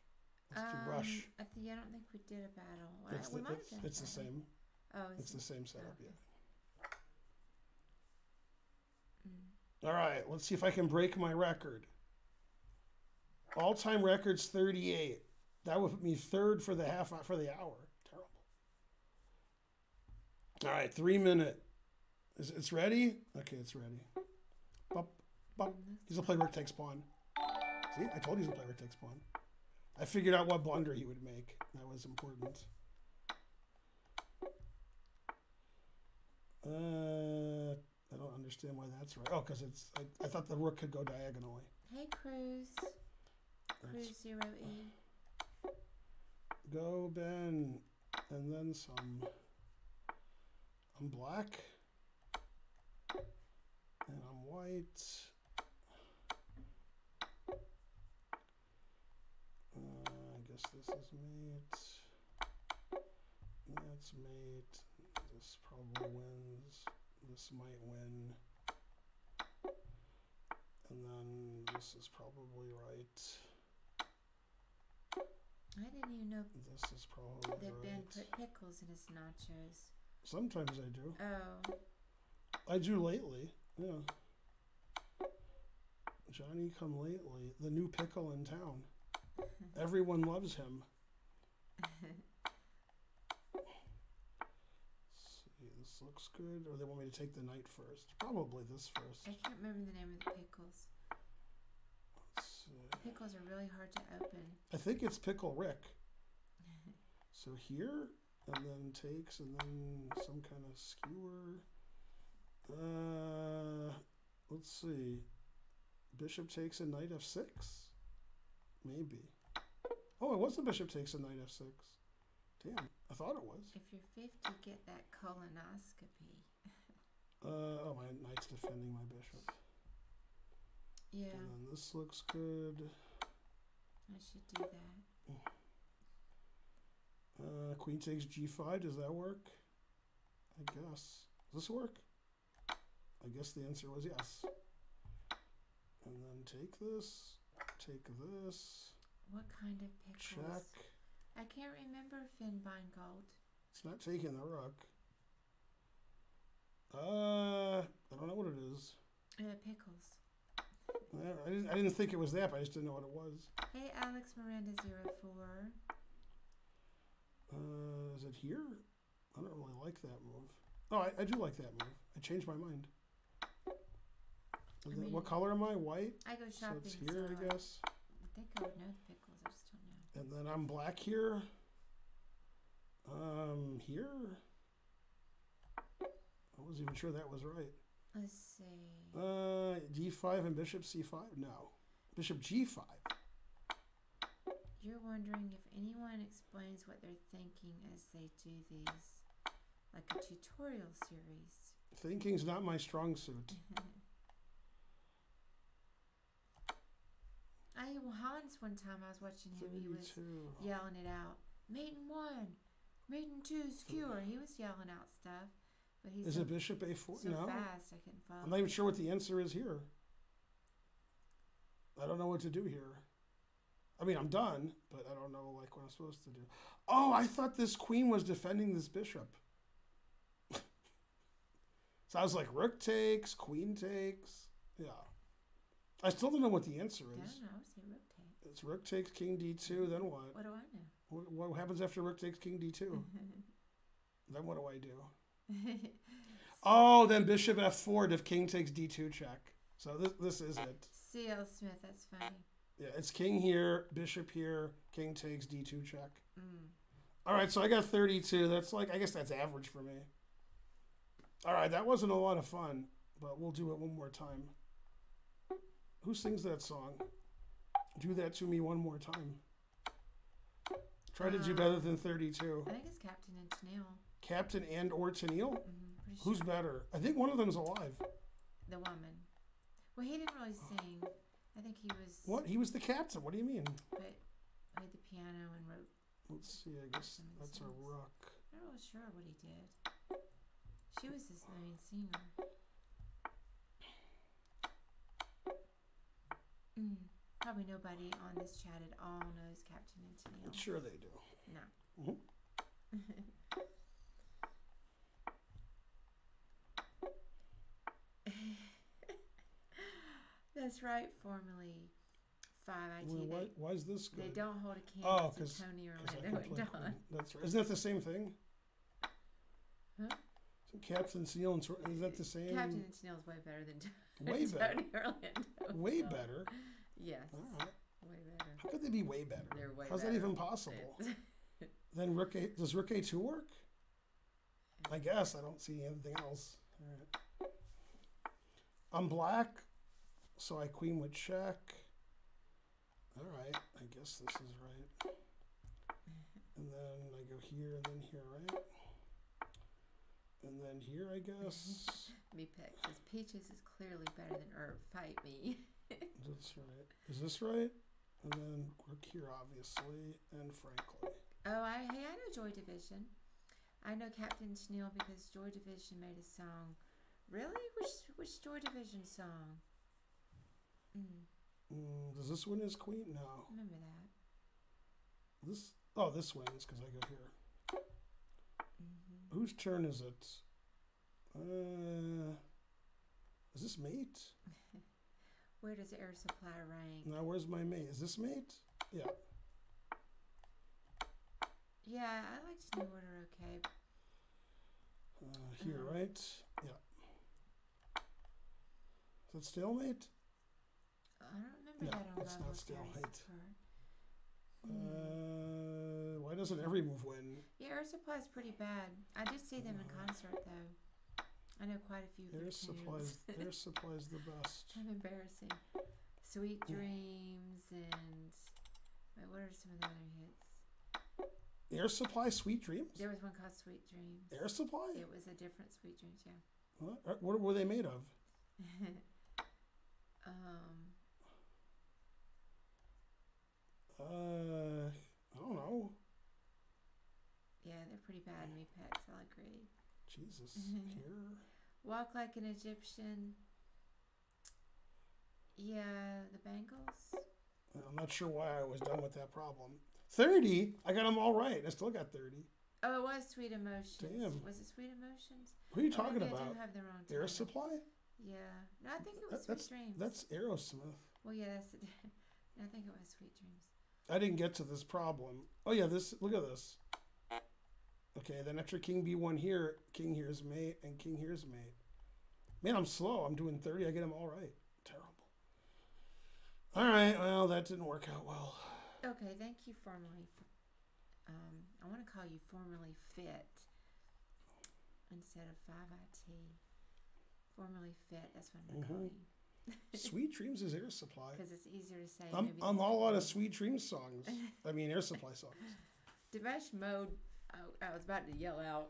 Speaker 1: Let's do rush.
Speaker 2: Um, I, think, I don't think we did a battle. Uh,
Speaker 1: It's
Speaker 2: we
Speaker 1: the,
Speaker 2: might
Speaker 1: it's, it's the same.
Speaker 2: Oh,
Speaker 1: It's the same setup.
Speaker 2: okay.
Speaker 1: Yeah. All right, let's see if I can break my record. All time record's 38. That would put me third for the half for the hour. Terrible. All right, three minute. Is it's ready? Okay, it's ready. Bop, bop. He's gonna play rook takes pawn. See, I told you he's gonna play rook takes pawn. I figured out what blunder he would make. That was important. Uh, I don't understand why that's right. Oh, because it's. I, I thought the rook could go diagonally.
Speaker 2: Hey, Cruz. Cruz Zero E.
Speaker 1: Go Ben, and then some. I'm black, and I'm white. Uh, I guess this is mate. That's mate. This probably wins. This might win. And then this is probably right.
Speaker 2: I didn't even know
Speaker 1: This is probably
Speaker 2: that Ben
Speaker 1: right.
Speaker 2: put pickles in his nachos.
Speaker 1: Sometimes I do.
Speaker 2: Oh,
Speaker 1: I do lately. Yeah. Johnny come lately, the new pickle in town. Everyone loves him. see, this looks good. Or they want me to take the night first? Probably this first.
Speaker 2: I can't remember the name of the pickles.
Speaker 1: Let's see.
Speaker 2: Pickles are really hard to open.
Speaker 1: I think it's Pickle Rick. So here, and then takes, and then some kind of skewer. Uh, let's see. Bishop takes a knight f6. Maybe. Oh, it was the bishop takes a knight f6. Damn, I thought it was.
Speaker 2: If you're 50, get that colonoscopy.
Speaker 1: Uh, oh, my knight's defending my bishop.
Speaker 2: Yeah,
Speaker 1: And then this looks good.
Speaker 2: I should do that.
Speaker 1: Uh, queen takes g5. Does that work? I guess. Does this work? I guess the answer was yes. And then take this. Take this.
Speaker 2: What kind of pickles?
Speaker 1: Check.
Speaker 2: I can't remember Finbeingold.
Speaker 1: It's not taking the rook. Uh, I don't know what it is.
Speaker 2: Uh, pickles.
Speaker 1: Uh, I didn't, I didn't think it was that, but I just didn't know what it was.
Speaker 2: Hey, Alex Miranda 04.
Speaker 1: Uh, is it here? I don't really like that move. Oh, I, I do like that move. I changed my mind. And then- what color am I? White?
Speaker 2: I go shopping.
Speaker 1: So it's here,
Speaker 2: so
Speaker 1: I guess.
Speaker 2: I think I would know the pickles. I just don't know.
Speaker 1: And then I'm black here. Um, here. I wasn't even sure that was right.
Speaker 2: Let's see.
Speaker 1: Uh, d5 and bishop c5? No. Bishop g5.
Speaker 2: You're wondering if anyone explains what they're thinking as they do these, like a tutorial series.
Speaker 1: Thinking's not my strong suit.
Speaker 2: I Hans one time I was watching him. He was
Speaker 1: 32.
Speaker 2: yelling it out. Mate in one, mate in two, skewer. He was yelling out stuff, but he's
Speaker 1: Is
Speaker 2: so,
Speaker 1: it bishop a4?
Speaker 2: so
Speaker 1: no.
Speaker 2: fast I couldn't follow.
Speaker 1: I'm not even sure what the answer is here. I don't know what to do here. I mean, I'm done, but I don't know like what I'm supposed to do. Oh, I thought this queen was defending this bishop. so I was like, rook takes, queen takes. Yeah. I still don't know what the answer
Speaker 2: I
Speaker 1: is.
Speaker 2: don't know. I say rook.
Speaker 1: It's rook takes king d2. Then what?
Speaker 2: What do I know?
Speaker 1: What, what happens after rook takes king d2? then what do I do? Oh, then bishop f4 if king takes d2 check. So this this is it.
Speaker 2: C.L. Smith. That's funny.
Speaker 1: Yeah, it's king here, bishop here, king takes d2 check.
Speaker 2: Mm.
Speaker 1: All right, so I got 32. That's like I guess that's average for me. All right, that wasn't a lot of fun, but we'll do it one more time. Who sings that song? Do that to me one more time. Try to do better than 32.
Speaker 2: I think it's Captain and Tennille.
Speaker 1: Captain and or Tennille?
Speaker 2: Mm-hmm,
Speaker 1: Who's
Speaker 2: sure.
Speaker 1: better? I think one of them's alive.
Speaker 2: the woman? Well, he didn't really sing. I think he was.
Speaker 1: What? He was the captain. What do you mean?
Speaker 2: But played the piano and wrote.
Speaker 1: Let's see. I guess
Speaker 2: Some of the
Speaker 1: that's a rock.
Speaker 2: I'm not really sure what he did. She was his main singer. Mm. Probably nobody on this chat at all knows Captain and Tennille.
Speaker 1: Sure they do.
Speaker 2: No.
Speaker 1: Mhm.
Speaker 2: That's right. Formerly, five IT.
Speaker 1: Well, why, why is this good?
Speaker 2: they don't hold a
Speaker 1: Oh,
Speaker 2: candle to
Speaker 1: 'cause-
Speaker 2: Tony Orlando and
Speaker 1: Dawn. That's right. Isn't that the same thing?
Speaker 2: Huh?
Speaker 1: So Captain Seal and is that the same?
Speaker 2: Captain and Tennille's way better than
Speaker 1: Way better.
Speaker 2: Tony Orlando.
Speaker 1: Way better.
Speaker 2: Yes,
Speaker 1: All right.
Speaker 2: way better.
Speaker 1: How could they be way better?
Speaker 2: They're way
Speaker 1: How's
Speaker 2: better.
Speaker 1: that even possible? Then Rook A, does Rook A2 work? I guess I don't see anything else. All right. I'm black, so I queen would check. All right, I guess this is right. And then I go here and then here, right? And then here, I guess.
Speaker 2: Me Peck says Peaches is clearly better than Herb. Fight me.
Speaker 1: That's right. Is this right? And then Rook here, obviously, and frankly.
Speaker 2: Oh, I hey, I know Joy Division. I know Captain Tennille because Joy Division made a song. Really? Which which Joy Division song? Mm,
Speaker 1: Mm, does this one is queen? No.
Speaker 2: remember that.
Speaker 1: This. Oh, this wins because I go here.
Speaker 2: hmm
Speaker 1: Whose turn is it? Uh, is this mate?
Speaker 2: Where does air supply rank?
Speaker 1: Now, where's my mate? Is this mate? Yeah.
Speaker 2: Yeah, I liked New Order okay.
Speaker 1: Uh, here,
Speaker 2: Uh-huh.
Speaker 1: right? Yeah. Is that stalemate?
Speaker 2: I don't remember
Speaker 1: No,
Speaker 2: that on
Speaker 1: it's not stalemate. Uh, why doesn't every move win?
Speaker 2: yeah, air supply is pretty bad. I did see them in
Speaker 1: Uh,
Speaker 2: concert though. I know quite a few their
Speaker 1: supplies. Air supplies the best.
Speaker 2: kind of embarrassing. Sweet Dreams and wait, what are some of the other hits?
Speaker 1: Air supply, sweet dreams.
Speaker 2: There was one called Sweet Dreams.
Speaker 1: Air supply.
Speaker 2: It was a different Sweet Dreams, yeah.
Speaker 1: What? Uh, What were they made of?
Speaker 2: um,
Speaker 1: Uh, I don't know.
Speaker 2: yeah, they're pretty bad me pets. I'll agree.
Speaker 1: Jesus.
Speaker 2: Mhm.
Speaker 1: Here.
Speaker 2: Walk like an Egyptian. Yeah, the Bangles.
Speaker 1: I'm not sure why I was done with that problem. Thirty. I got them all right. I still got thirty.
Speaker 2: Oh, it was Sweet Emotions.
Speaker 1: Damn.
Speaker 2: Was it Sweet Emotions?
Speaker 1: Who are you
Speaker 2: Oh,
Speaker 1: talking
Speaker 2: maybe I
Speaker 1: about?
Speaker 2: do have the wrong
Speaker 1: Air supply.
Speaker 2: Yeah. No, I think it
Speaker 1: That-
Speaker 2: was
Speaker 1: that's-
Speaker 2: Sweet Dreams.
Speaker 1: That's Aerosmith.
Speaker 2: Well, yeah, that's. The, I think it was Sweet Dreams.
Speaker 1: I didn't get to this problem. Oh yeah, this. Look at this. Okay, then after King B1 here, King here's mate, and King here's mate. Man, I'm slow. I'm doing 30. I get them all right. Terrible. All right. Well, that didn't work out well.
Speaker 2: Okay, thank you, formally. Um, I want to call you formally fit instead of five IT. Formally fit. That's what I'm gonna call
Speaker 1: Mhm.
Speaker 2: you
Speaker 1: Sweet Dreams is Air Supply.
Speaker 2: because it's easier to say.
Speaker 1: I'm, I'm all out of. Sweet Dreams songs. I mean, Air Supply songs.
Speaker 2: Depeche Mode. I, I was about to yell out,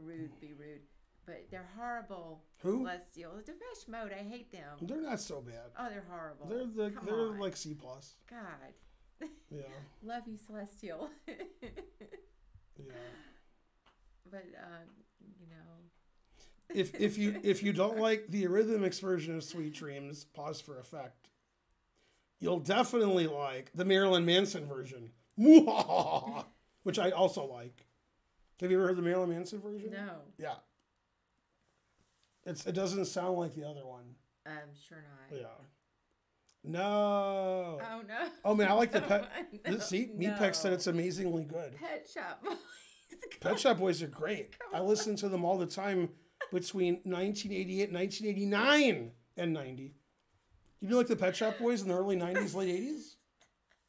Speaker 2: "Rude, be rude," but they're horrible.
Speaker 1: Who?
Speaker 2: Celestial. Depeche Mode. I hate them.
Speaker 1: They're not so bad.
Speaker 2: Oh, they're horrible.
Speaker 1: They're the
Speaker 2: Come
Speaker 1: they're
Speaker 2: on.
Speaker 1: like C plus.
Speaker 2: God,
Speaker 1: Yeah,
Speaker 2: love you, Celestial.
Speaker 1: yeah.
Speaker 2: but uh, you know.
Speaker 1: If if you if you don't like the Eurythmics version of Sweet Dreams, pause for effect. You'll definitely like the Marilyn Manson version, which I also like. Have you ever heard the Marilyn Manson version?
Speaker 2: No,
Speaker 1: Yeah. It's it doesn't sound like the other one.
Speaker 2: I'm sure not.
Speaker 1: Yeah. No.
Speaker 2: Oh no.
Speaker 1: Oh man, I like the pet.
Speaker 2: No,
Speaker 1: This, see, Meatpeck said
Speaker 2: no.
Speaker 1: it's amazingly good.
Speaker 2: Pet Shop Boys.
Speaker 1: Pet Shop Boys are great. I listen to them all the time between 1988 and 1989 and 90. You know, like the Pet Shop Boys in the early 90s, late 80s?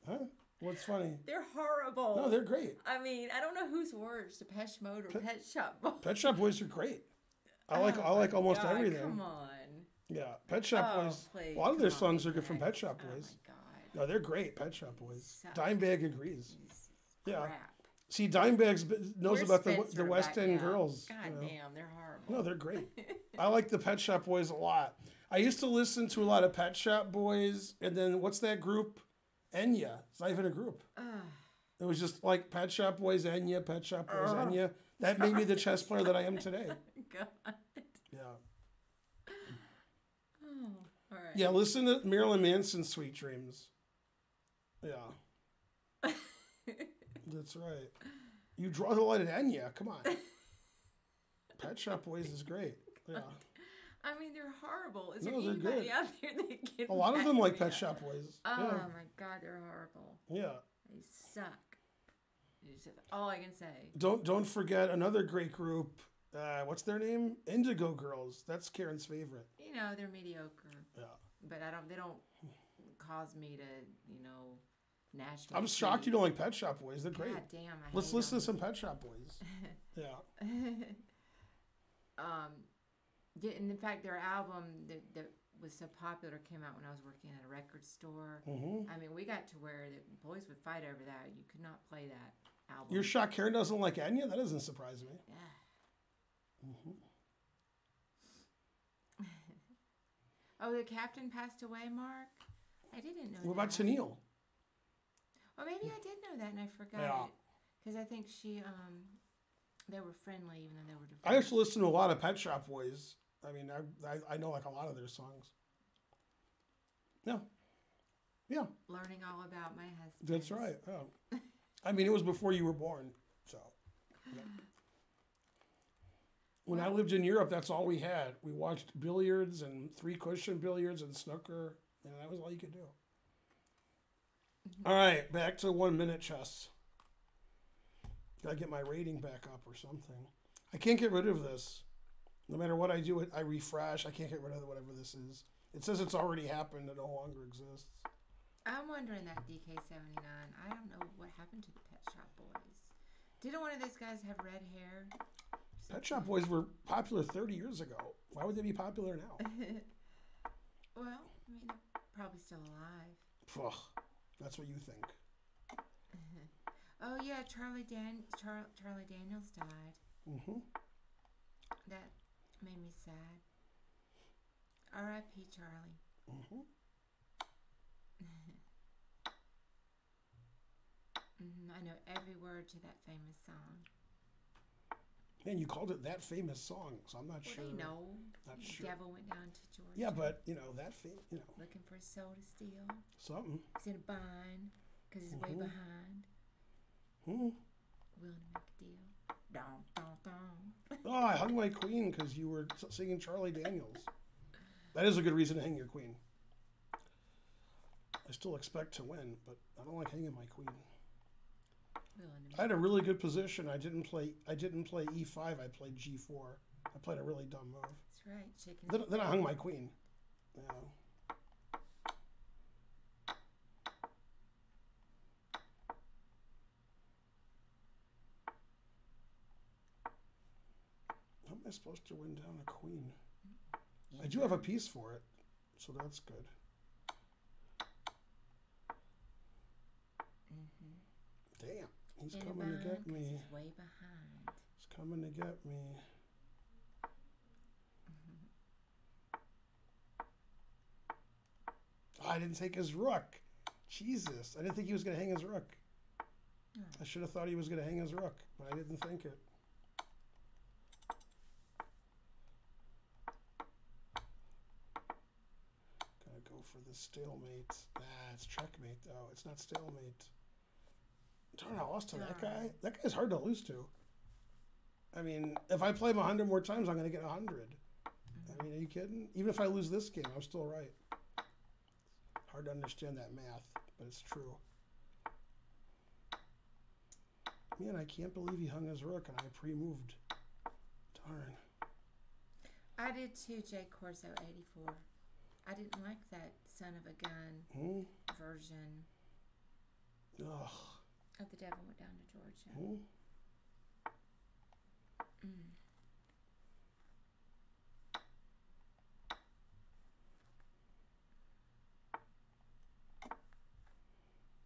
Speaker 1: Huh? What's funny?
Speaker 2: They're horrible.
Speaker 1: No, they're great.
Speaker 2: I mean, I don't know who's worse, Depeche Mode or Pet Shop Boys.
Speaker 1: Pet Shop Boys are great. I oh like
Speaker 2: Oh
Speaker 1: I like almost
Speaker 2: God,
Speaker 1: everything.
Speaker 2: Come on.
Speaker 1: Yeah, Pet Shop
Speaker 2: oh,
Speaker 1: Boys.
Speaker 2: please,
Speaker 1: A lot of their
Speaker 2: on,
Speaker 1: songs are good from Pet Shop Boys.
Speaker 2: Oh my God.
Speaker 1: No, they're great. Pet Shop Boys.
Speaker 2: Suck.
Speaker 1: Dimebag agrees.
Speaker 2: Jesus
Speaker 1: Yeah.
Speaker 2: Crap.
Speaker 1: See, Dimebag's b- knows
Speaker 2: Where's
Speaker 1: about the
Speaker 2: Spencer
Speaker 1: the West End
Speaker 2: now?
Speaker 1: girls.
Speaker 2: God
Speaker 1: you know.
Speaker 2: damn, they're horrible.
Speaker 1: No, they're great. I like the Pet Shop Boys a lot. I used to listen to a lot of Pet Shop Boys, and then what's that group? Enya. It's not even a group.
Speaker 2: Ugh.
Speaker 1: It was just like Pet Shop Boys, Enya, Pet Shop Boys,
Speaker 2: Ugh.
Speaker 1: Enya. That made me the chess player that I am today.
Speaker 2: Oh God.
Speaker 1: Yeah.
Speaker 2: Oh, all right.
Speaker 1: Yeah, listen to Marilyn Manson's Sweet Dreams. Yeah. That's right. You draw the light at Enya. Come on. Pet Shop Boys is great. Yeah.
Speaker 2: I mean, they're horrible. Is
Speaker 1: No,
Speaker 2: there anybody
Speaker 1: good.
Speaker 2: out there that can
Speaker 1: A lot of them like Pet? Shop Boys.
Speaker 2: Oh
Speaker 1: Yeah.
Speaker 2: my god, they're horrible.
Speaker 1: Yeah.
Speaker 2: They suck. All I can say.
Speaker 1: Don't don't forget another great group. Uh, what's their name? Indigo Girls. That's Karen's favorite.
Speaker 2: You know, they're mediocre,
Speaker 1: Yeah.
Speaker 2: but I don't. They don't cause me to, you know, my
Speaker 1: I'm shocked you don't like Pet Shop Boys. They're great.
Speaker 2: God damn, I
Speaker 1: Let's listen to some Pet Shop Boys. Yeah.
Speaker 2: um, yeah, and in fact, their album that, that was so popular came out when I was working at a record store.
Speaker 1: hmm
Speaker 2: I mean, we got to where the boys would fight over that. You could not play that album.
Speaker 1: You're shocked Karen doesn't like Enya? That doesn't surprise me.
Speaker 2: Yeah.
Speaker 1: hmm
Speaker 2: Oh, the captain passed away, Mark. I didn't know.
Speaker 1: What about
Speaker 2: that.
Speaker 1: Tennille?
Speaker 2: Or maybe I did know that and I forgot
Speaker 1: Yeah.
Speaker 2: it. Because I think she, um, they were friendly even though they were divorced.
Speaker 1: I used to listen to a lot of Pet Shop Boys. I mean, I, I, I know like a lot of their songs. Yeah. Yeah,
Speaker 2: Learning all about my husband.
Speaker 1: that's right. Oh. I mean, it was before you were born. So. yeah. When I lived in Europe, that's all we had. We watched billiards and three cushion billiards and snooker, and that was all you could do. Mm-hmm. All right, back to one minute chess. Gotta get my rating back up or something. I can't get rid of this. No matter what I do, it I refresh. I can't get rid of whatever this is. It says it's already happened. It no longer exists.
Speaker 2: I'm wondering that DK79. I don't know what happened to the Pet Shop Boys. Didn't one of those guys have red hair?
Speaker 1: Pet Shop Boys were popular 30 years ago. Why would they be popular now?
Speaker 2: Well, I mean, they're probably still alive.
Speaker 1: Ugh, that's what you think.
Speaker 2: Oh yeah, Charlie Dan Char- Charlie Daniels died.
Speaker 1: hmm
Speaker 2: That made me sad. R.I.P. Charlie.
Speaker 1: hmm
Speaker 2: hmm I know every word to that famous song.
Speaker 1: Man, you called it that famous song, so I'm not
Speaker 2: Well,
Speaker 1: sure.
Speaker 2: they know.
Speaker 1: Not
Speaker 2: the
Speaker 1: sure.
Speaker 2: devil went down to Georgia.
Speaker 1: Yeah, but you know that fame, you know
Speaker 2: looking for a soul to steal.
Speaker 1: something.
Speaker 2: He's in a bind because he's way
Speaker 1: Mhm.
Speaker 2: behind.
Speaker 1: Hmm.
Speaker 2: Willing to make a deal. Dum, dum, dum.
Speaker 1: Oh, I hung my queen because you were singing Charlie Daniels. That is a good reason to hang your queen. I still expect to win, but I don't like hanging my queen. I had a really good position. I didn't play. I didn't play e5. I played g4. I played a really dumb move.
Speaker 2: That's right, chicken.
Speaker 1: Then, then I hung my queen. Yeah. How am I supposed to win down a queen? I do have a piece for it, so that's good. Mm-hmm. Damn, he's
Speaker 2: In
Speaker 1: coming to get me.
Speaker 2: He's way behind.
Speaker 1: He's coming to get me. Oh, I didn't take his rook. Jesus, I didn't think he was going to hang his rook.
Speaker 2: Oh.
Speaker 1: I should have thought he was going to hang his rook, but I didn't think it. Gotta go for the stalemate. Ah, it's checkmate though. It's not stalemate. Darn, I lost to that guy. That guy's hard to lose to. I mean, if I play him a hundred more times, I'm gonna get a hundred. I mean, are you kidding? Even if I lose this game, I'm still right. Hard to understand that math, but it's true. Man, I can't believe he hung his rook and I pre-moved. Darn.
Speaker 2: I did too, J Corso 84. I didn't like that son of a gun
Speaker 1: Hmm?
Speaker 2: version
Speaker 1: Ugh.
Speaker 2: of The Devil Went Down to Georgia.
Speaker 1: Hmm?
Speaker 2: Mm.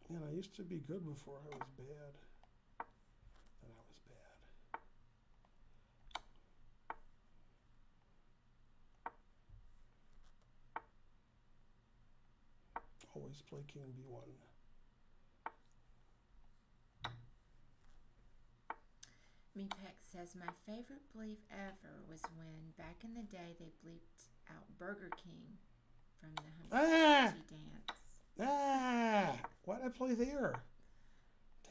Speaker 1: Man, I used to be good before I was bad. Then I was bad. Always play King B1.
Speaker 2: Mepex says, My favorite bleep ever was when back in the day they bleeped out Burger King from the
Speaker 1: Ah!
Speaker 2: Humpty Dance.
Speaker 1: Ah! Why'd I play there?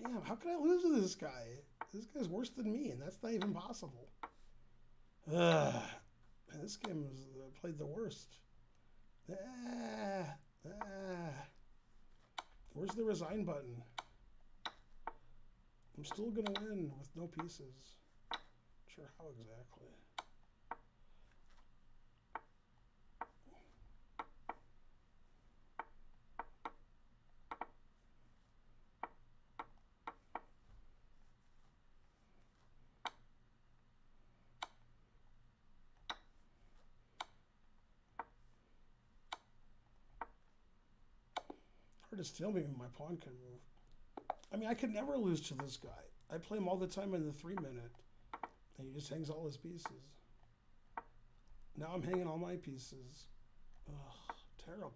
Speaker 1: Damn, how could I lose to this guy? This guy's worse than me, and that's not even possible. Ugh. Man, this game was uh, played the worst. Ah, ah. Where's the resign button? I'm still gonna win with no pieces. Not sure how exactly. just filming and my pawn can move. I mean, I could never lose to this guy. I play him all the time in the three minute, and he just hangs all his pieces. Now I'm hanging all my pieces. Ugh, terrible.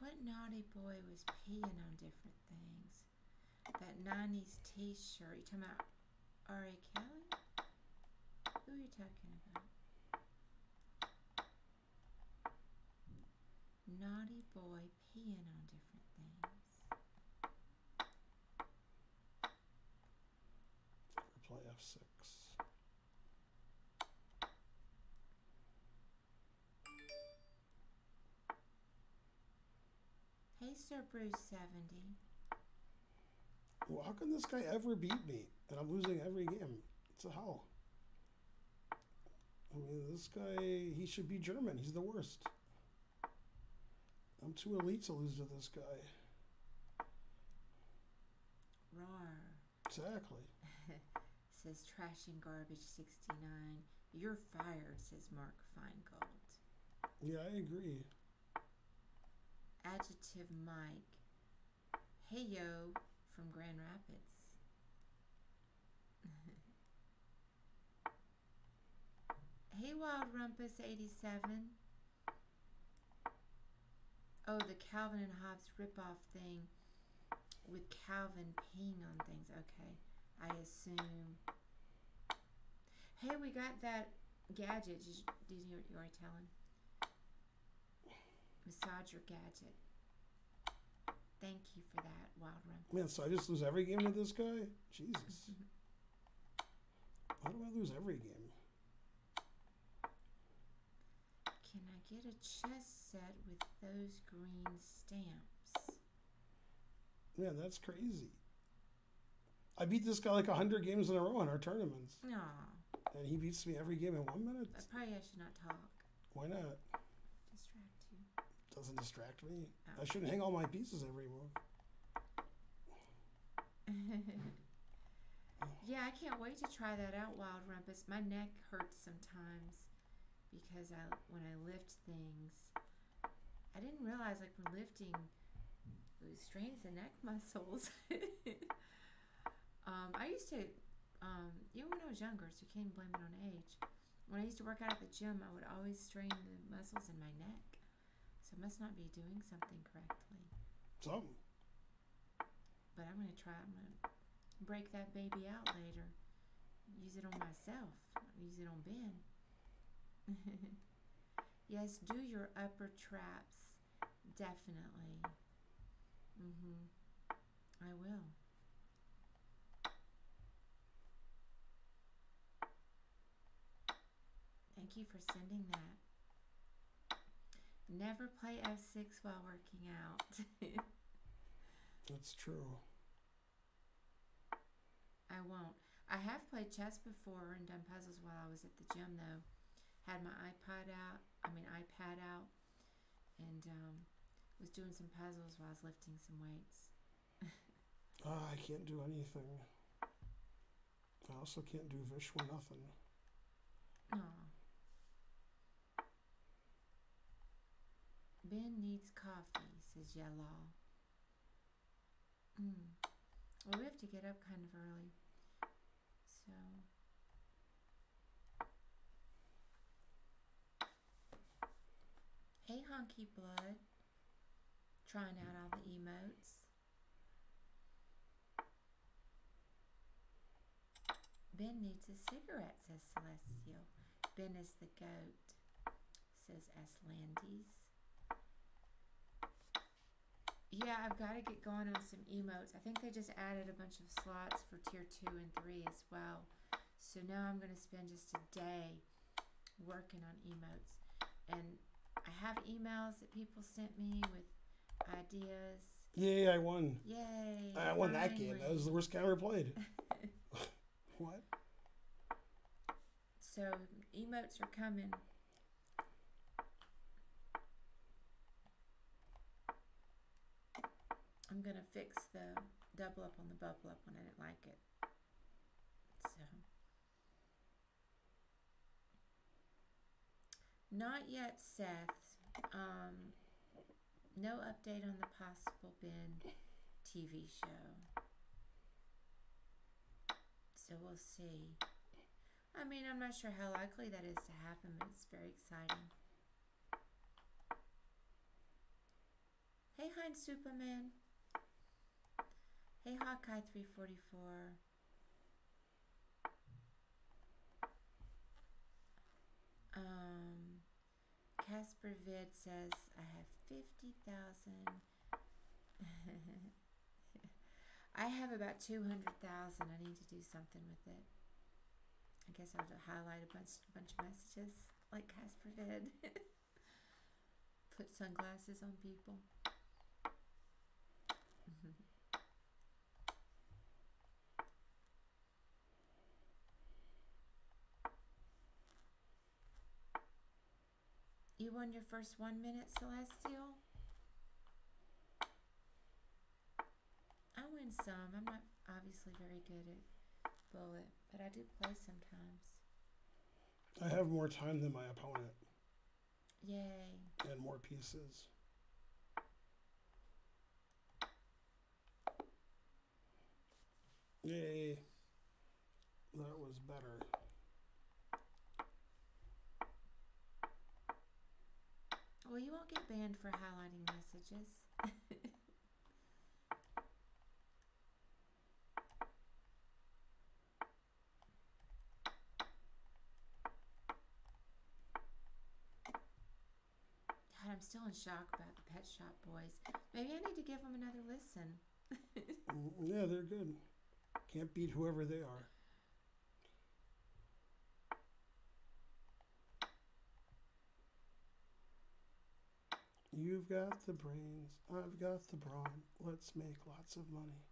Speaker 2: What naughty boy was peeing on different things? That 90s t-shirt. You talking about R. Kelly? Who are you talking about? Naughty boy peeing on different things.
Speaker 1: Play F6.
Speaker 2: Hey, Sir Bruce 70.
Speaker 1: Well, how can this guy ever beat me? And I'm losing every game. It's a hell. I mean, this guy, he should be German. He's the worst. I'm too elite to lose to this guy.
Speaker 2: Roar.
Speaker 1: Exactly.
Speaker 2: says trash and garbage 69. You're fired, says Mark Finegold.
Speaker 1: Yeah, I agree.
Speaker 2: Adjective Mike. Hey yo from Grand Rapids. hey Wild Rumpus 87. Oh, the Calvin and Hobbes ripoff thing with Calvin peeing on things. Okay, I assume. Hey, we got that gadget. Did you, did you, you already tell him? Massager gadget. Thank you for that, Wild Rumpus.
Speaker 1: Man, so I just lose every game to this guy? Jesus. Mm-hmm. Why do I lose every game?
Speaker 2: Can I get a chess set with those green stamps?
Speaker 1: Man, that's crazy. I beat this guy like 100 games in a row in our tournaments.
Speaker 2: Aw,
Speaker 1: And he beats me every game in one minute?
Speaker 2: I probably I should not talk.
Speaker 1: Why not?
Speaker 2: Distract you.
Speaker 1: Doesn't distract me.
Speaker 2: Oh.
Speaker 1: I shouldn't hang all my pieces every move.
Speaker 2: yeah, I can't wait to try that out, Wild Rumpus. My neck hurts sometimes because I when I lift things. I didn't realize like when lifting it strains the neck muscles. um, I used to um, even when I was younger, so you can't blame it on age. When I used to work out at the gym, I would always strain the muscles in my neck. So I must not be doing something correctly.
Speaker 1: Something.
Speaker 2: But I'm gonna try. I'm gonna break that baby out later. Use it on myself. Use it on Ben. yes, do your upper traps. Definitely. Mm-hmm. I will. Thank you for sending that. Never play F6 while working out.
Speaker 1: That's true.
Speaker 2: I won't. I have played chess before and done puzzles while I was at the gym though. Had my iPod out, I mean iPad out, and um, was doing some puzzles while I was lifting some weights.
Speaker 1: Ah, I can't do anything. I also can't do Vishwa nothing.
Speaker 2: Aw. Ben needs coffee, says Yellow. Mm. Well, we have to get up kind of early. So. Hey, Honky Blood. Trying out all the emotes. Ben needs a cigarette, says Celestial. Ben is the goat, says Aslandes. Yeah, I've got to get going on some emotes. I think they just added a bunch of slots for tier 2 and 3 as well. So now I'm going to spend just a day working on emotes. And I have emails that people sent me with ideas.
Speaker 1: Yay, I won.
Speaker 2: Yay!
Speaker 1: I won that game. That was the worst game I ever played. what?
Speaker 2: So emotes are coming. I'm gonna fix the double up on the bubble up when I didn't like it. So not yet, Seth. Um, no update on the possible Ben TV show. So we'll see. I mean, I'm not sure how likely that is to happen, but it's very exciting. Hey, Heinz Superman. Hey, Hawkeye 344. Um, Casper Vid says, I have 50,000. I have about 200,000. I need to do something with it. I guess I'll highlight a bunch, bunch of messages like Casper Vid. Put sunglasses on people. Mm-hmm. Won your first one minute, Celestial? I win some. I'm not obviously very good at bullet, but I do play sometimes.
Speaker 1: I have more time than my opponent
Speaker 2: Yay.
Speaker 1: and more pieces. Yay. That was better.
Speaker 2: Well, you won't get banned for highlighting messages. God, I'm still in shock about the Pet Shop Boys. Maybe I need to give them another listen.
Speaker 1: Mm, Yeah, they're good. Can't beat whoever they are. You've got the brains, I've got the brawn. Let's make lots of money.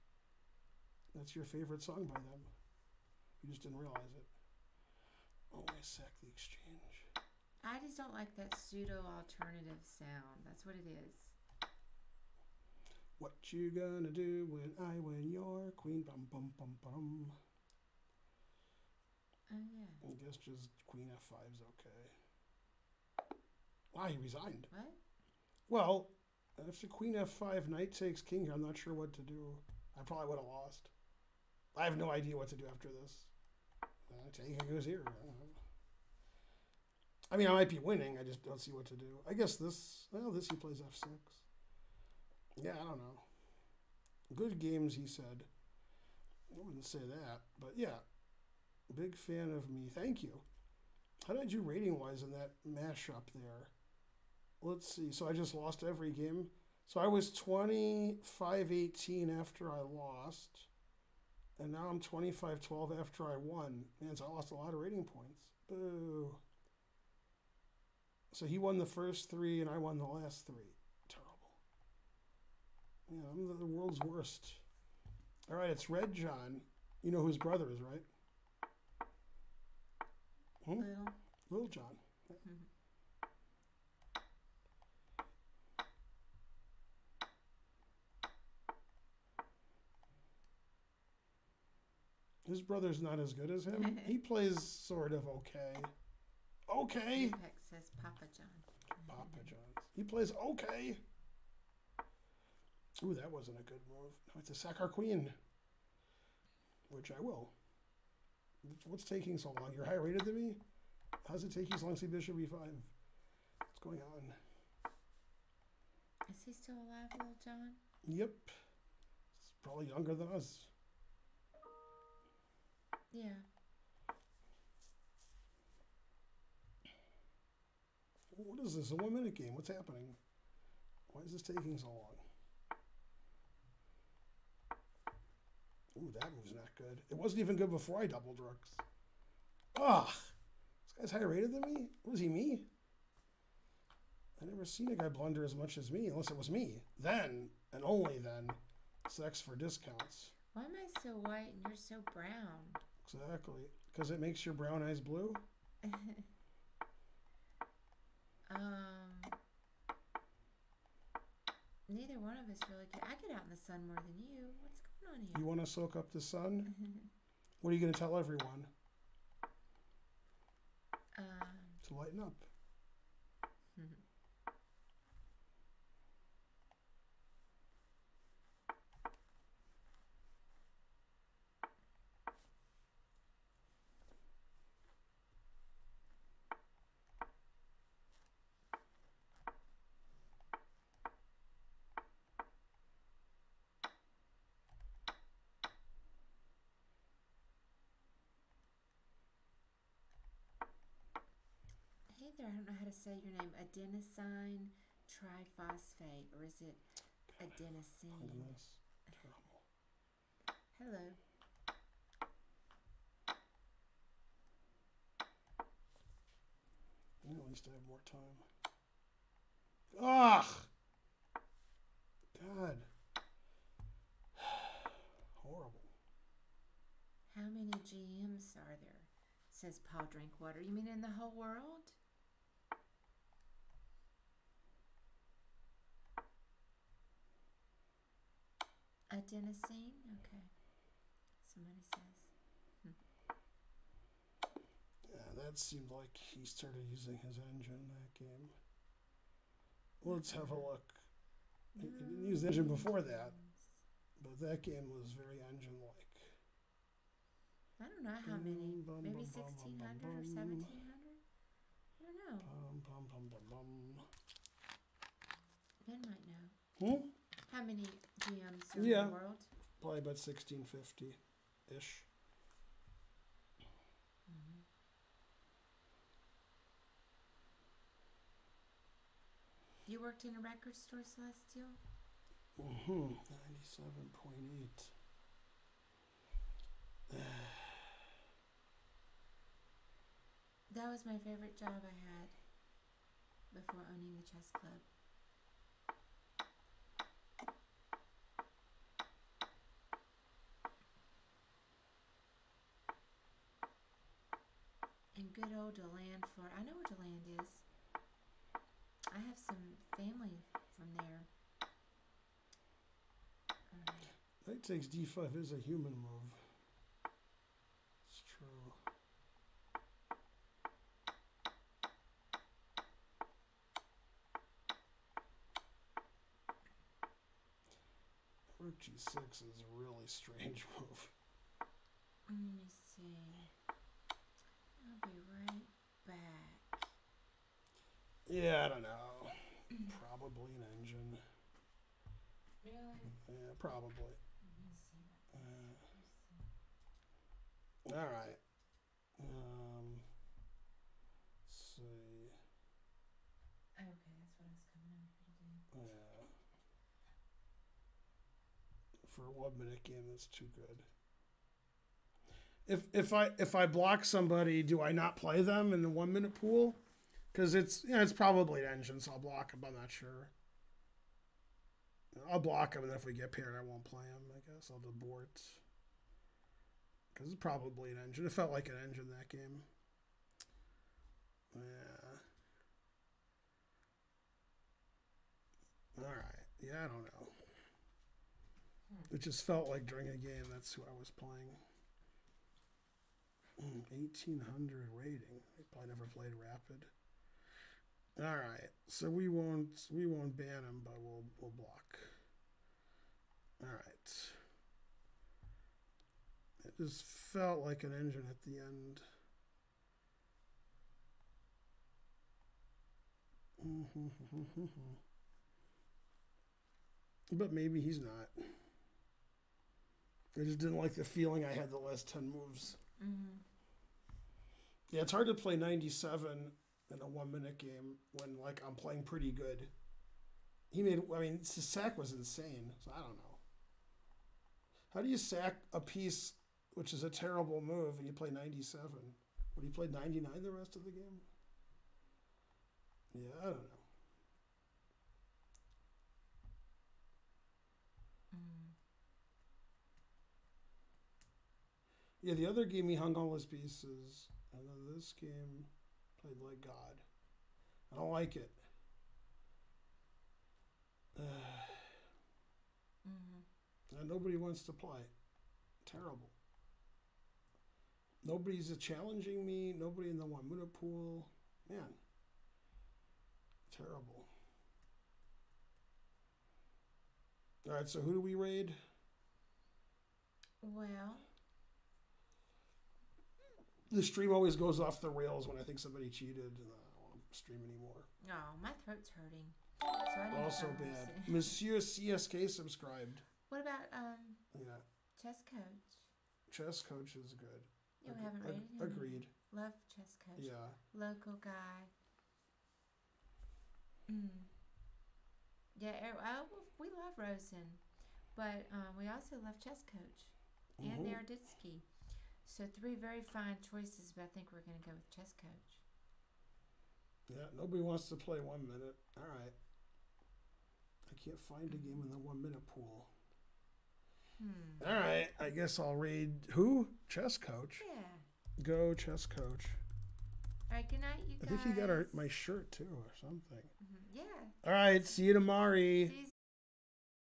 Speaker 1: That's your favorite song by them. You just didn't realize it. Oh, I sack the exchange.
Speaker 2: I just don't like that pseudo alternative sound. That's what it is.
Speaker 1: What you gonna do when I win your queen? Bum bum bum bum.
Speaker 2: Oh, yeah.
Speaker 1: I guess just queen f5's okay. Wow, he resigned.
Speaker 2: What?
Speaker 1: Well, if the queen f5, knight takes king here, I'm not sure what to do. I probably would have lost. I have no idea what to do after this. Uh, taking goes here. I. I mean, I might be winning. I just don't see what to do. I guess this. Well, this he plays f6. Yeah, I don't know. Good games, he said. I wouldn't say that, but yeah. Big fan of me. Thank you. How did do rating wise in that mashup there? Let's see. So I just lost every game. So I was 25 18 after I lost. And now I'm 25 12 after I won. Man, so I lost a lot of rating points. Boo. So he won the first three and I won the last three. Terrible. Yeah, I'm the, the world's worst. All right, it's Red John. You know who his brother is, right? Hmm?
Speaker 2: Little.
Speaker 1: Little John. His brother's not as good as him. he plays sort of okay. Okay.
Speaker 2: Says Papa John.
Speaker 1: Papa John's. He plays okay. Ooh, that wasn't a good move. No, it's a sack our queen. Which I will. What's taking so long? You're higher rated than me? How's it taking so long to see Bishop E5? What's going on?
Speaker 2: Is he still alive, little John?
Speaker 1: Yep. He's probably younger than us.
Speaker 2: Yeah.
Speaker 1: What is this? A one minute game? What's happening? Why is this taking so long? Ooh, that move's not good. It wasn't even good before I doubled rooks. Ah, this guy's higher rated than me? Was he me? I never seen a guy blunder as much as me, unless it was me. Then, and only then, sex for discounts.
Speaker 2: Why am I so white and you're so brown?
Speaker 1: Exactly. Because it makes your brown eyes blue?
Speaker 2: um. Neither one of us really get. I get out in the sun more than you. What's going on here?
Speaker 1: You want to soak up the sun? What are you going to tell everyone?
Speaker 2: um.
Speaker 1: To lighten up.
Speaker 2: either. I don't know how to say your name. Adenosine triphosphate, or is it adenosine? Hello.
Speaker 1: At least I have more time. Ugh! God. Horrible.
Speaker 2: How many GMs are there? Says Paul Drinkwater. You mean in the whole world? Adenosine? Okay. Somebody says.
Speaker 1: Yeah, that seemed like he started using his engine that game. Let's have a look. He he didn't use the engine before that, but that game was very engine like.
Speaker 2: I don't know how many.
Speaker 1: Bum,
Speaker 2: Maybe
Speaker 1: bum, bum,
Speaker 2: 1600 or 1700? I don't know.
Speaker 1: Bum, bum.
Speaker 2: Ben might know.
Speaker 1: Hmm?
Speaker 2: How many
Speaker 1: Yeah.
Speaker 2: world?
Speaker 1: Probably about 1650 ish.
Speaker 2: You worked in a record store, Celestial?
Speaker 1: Mm-hmm. 97.8.
Speaker 2: That was my favorite job I had before owning the chess club. Good old DeLand, Florida. I know where DeLand is. I have some family from there. Um,
Speaker 1: Knight takes d5 is a human move. It's true. Rook g6 is a really strange move.
Speaker 2: let me see. Be right back.
Speaker 1: Yeah, I don't know. Probably an engine.
Speaker 2: Really?
Speaker 1: Yeah, probably.
Speaker 2: Let me see.
Speaker 1: Uh, all right. Um, let's see.
Speaker 2: Okay, that's what I was coming over here to do.
Speaker 1: Yeah. For a one minute game, that's too good. If if I if I block somebody, do I not play them in the one minute pool? Because it's yeah, it's probably an engine, so I'll block them. I'm not sure. I'll block them, and if we get paired, I won't play them. I guess I'll abort. Because it's probably an engine. It felt like an engine that game. Yeah. All right. Yeah, I don't know. It just felt like during a game, that's who I was playing. Mm, 1800 rating. I probably never played Rapid. All right, so we won't we won't ban him, but we'll we'll block. All right. It just felt like an engine at the end. But maybe he's not. I just didn't like the feeling I had the last 10 moves.
Speaker 2: Mm-hmm.
Speaker 1: Yeah, it's hard to play 97 in a one minute game when, like, I'm playing pretty good. He made, I mean, his sack was insane, so I don't know. How do you sack a piece, which is a terrible move, and you play 97? Would he play 99 the rest of the game? Yeah, I don't know.
Speaker 2: Mm.
Speaker 1: Yeah, the other game he hung all his pieces, and then this game played like God. I don't like it.
Speaker 2: Mm-hmm.
Speaker 1: and nobody wants to play. Terrible. Nobody's challenging me. Nobody in the minute pool. Man. Terrible. All right, so who do we raid?
Speaker 2: Well,
Speaker 1: The stream always goes off the rails when I think somebody cheated. And I don't want to stream anymore.
Speaker 2: oh, my throat's hurting. So I
Speaker 1: Also bad. Monsieur CSK subscribed.
Speaker 2: What about um
Speaker 1: Yeah.
Speaker 2: chess coach?
Speaker 1: Chess coach is good.
Speaker 2: You
Speaker 1: Ag-
Speaker 2: haven't
Speaker 1: ag-
Speaker 2: rated him.
Speaker 1: Agreed.
Speaker 2: Love chess coach.
Speaker 1: Yeah.
Speaker 2: Local guy. Mm. Yeah, uh, we love Rosen, but um, we also love chess coach and
Speaker 1: Mhm.
Speaker 2: Naroditsky. So three very fine choices, but I think we're going to go with chess coach.
Speaker 1: Yeah, nobody wants to play one minute. All right. I can't find a game in the one minute pool.
Speaker 2: Hmm.
Speaker 1: All right, I guess I'll read who? Chess coach.
Speaker 2: Yeah.
Speaker 1: Go chess coach.
Speaker 2: All right. Good night, you guys.
Speaker 1: I think he got our, my shirt too or something.
Speaker 2: Mhm. Yeah.
Speaker 1: All right, see you tomorrow.
Speaker 2: See you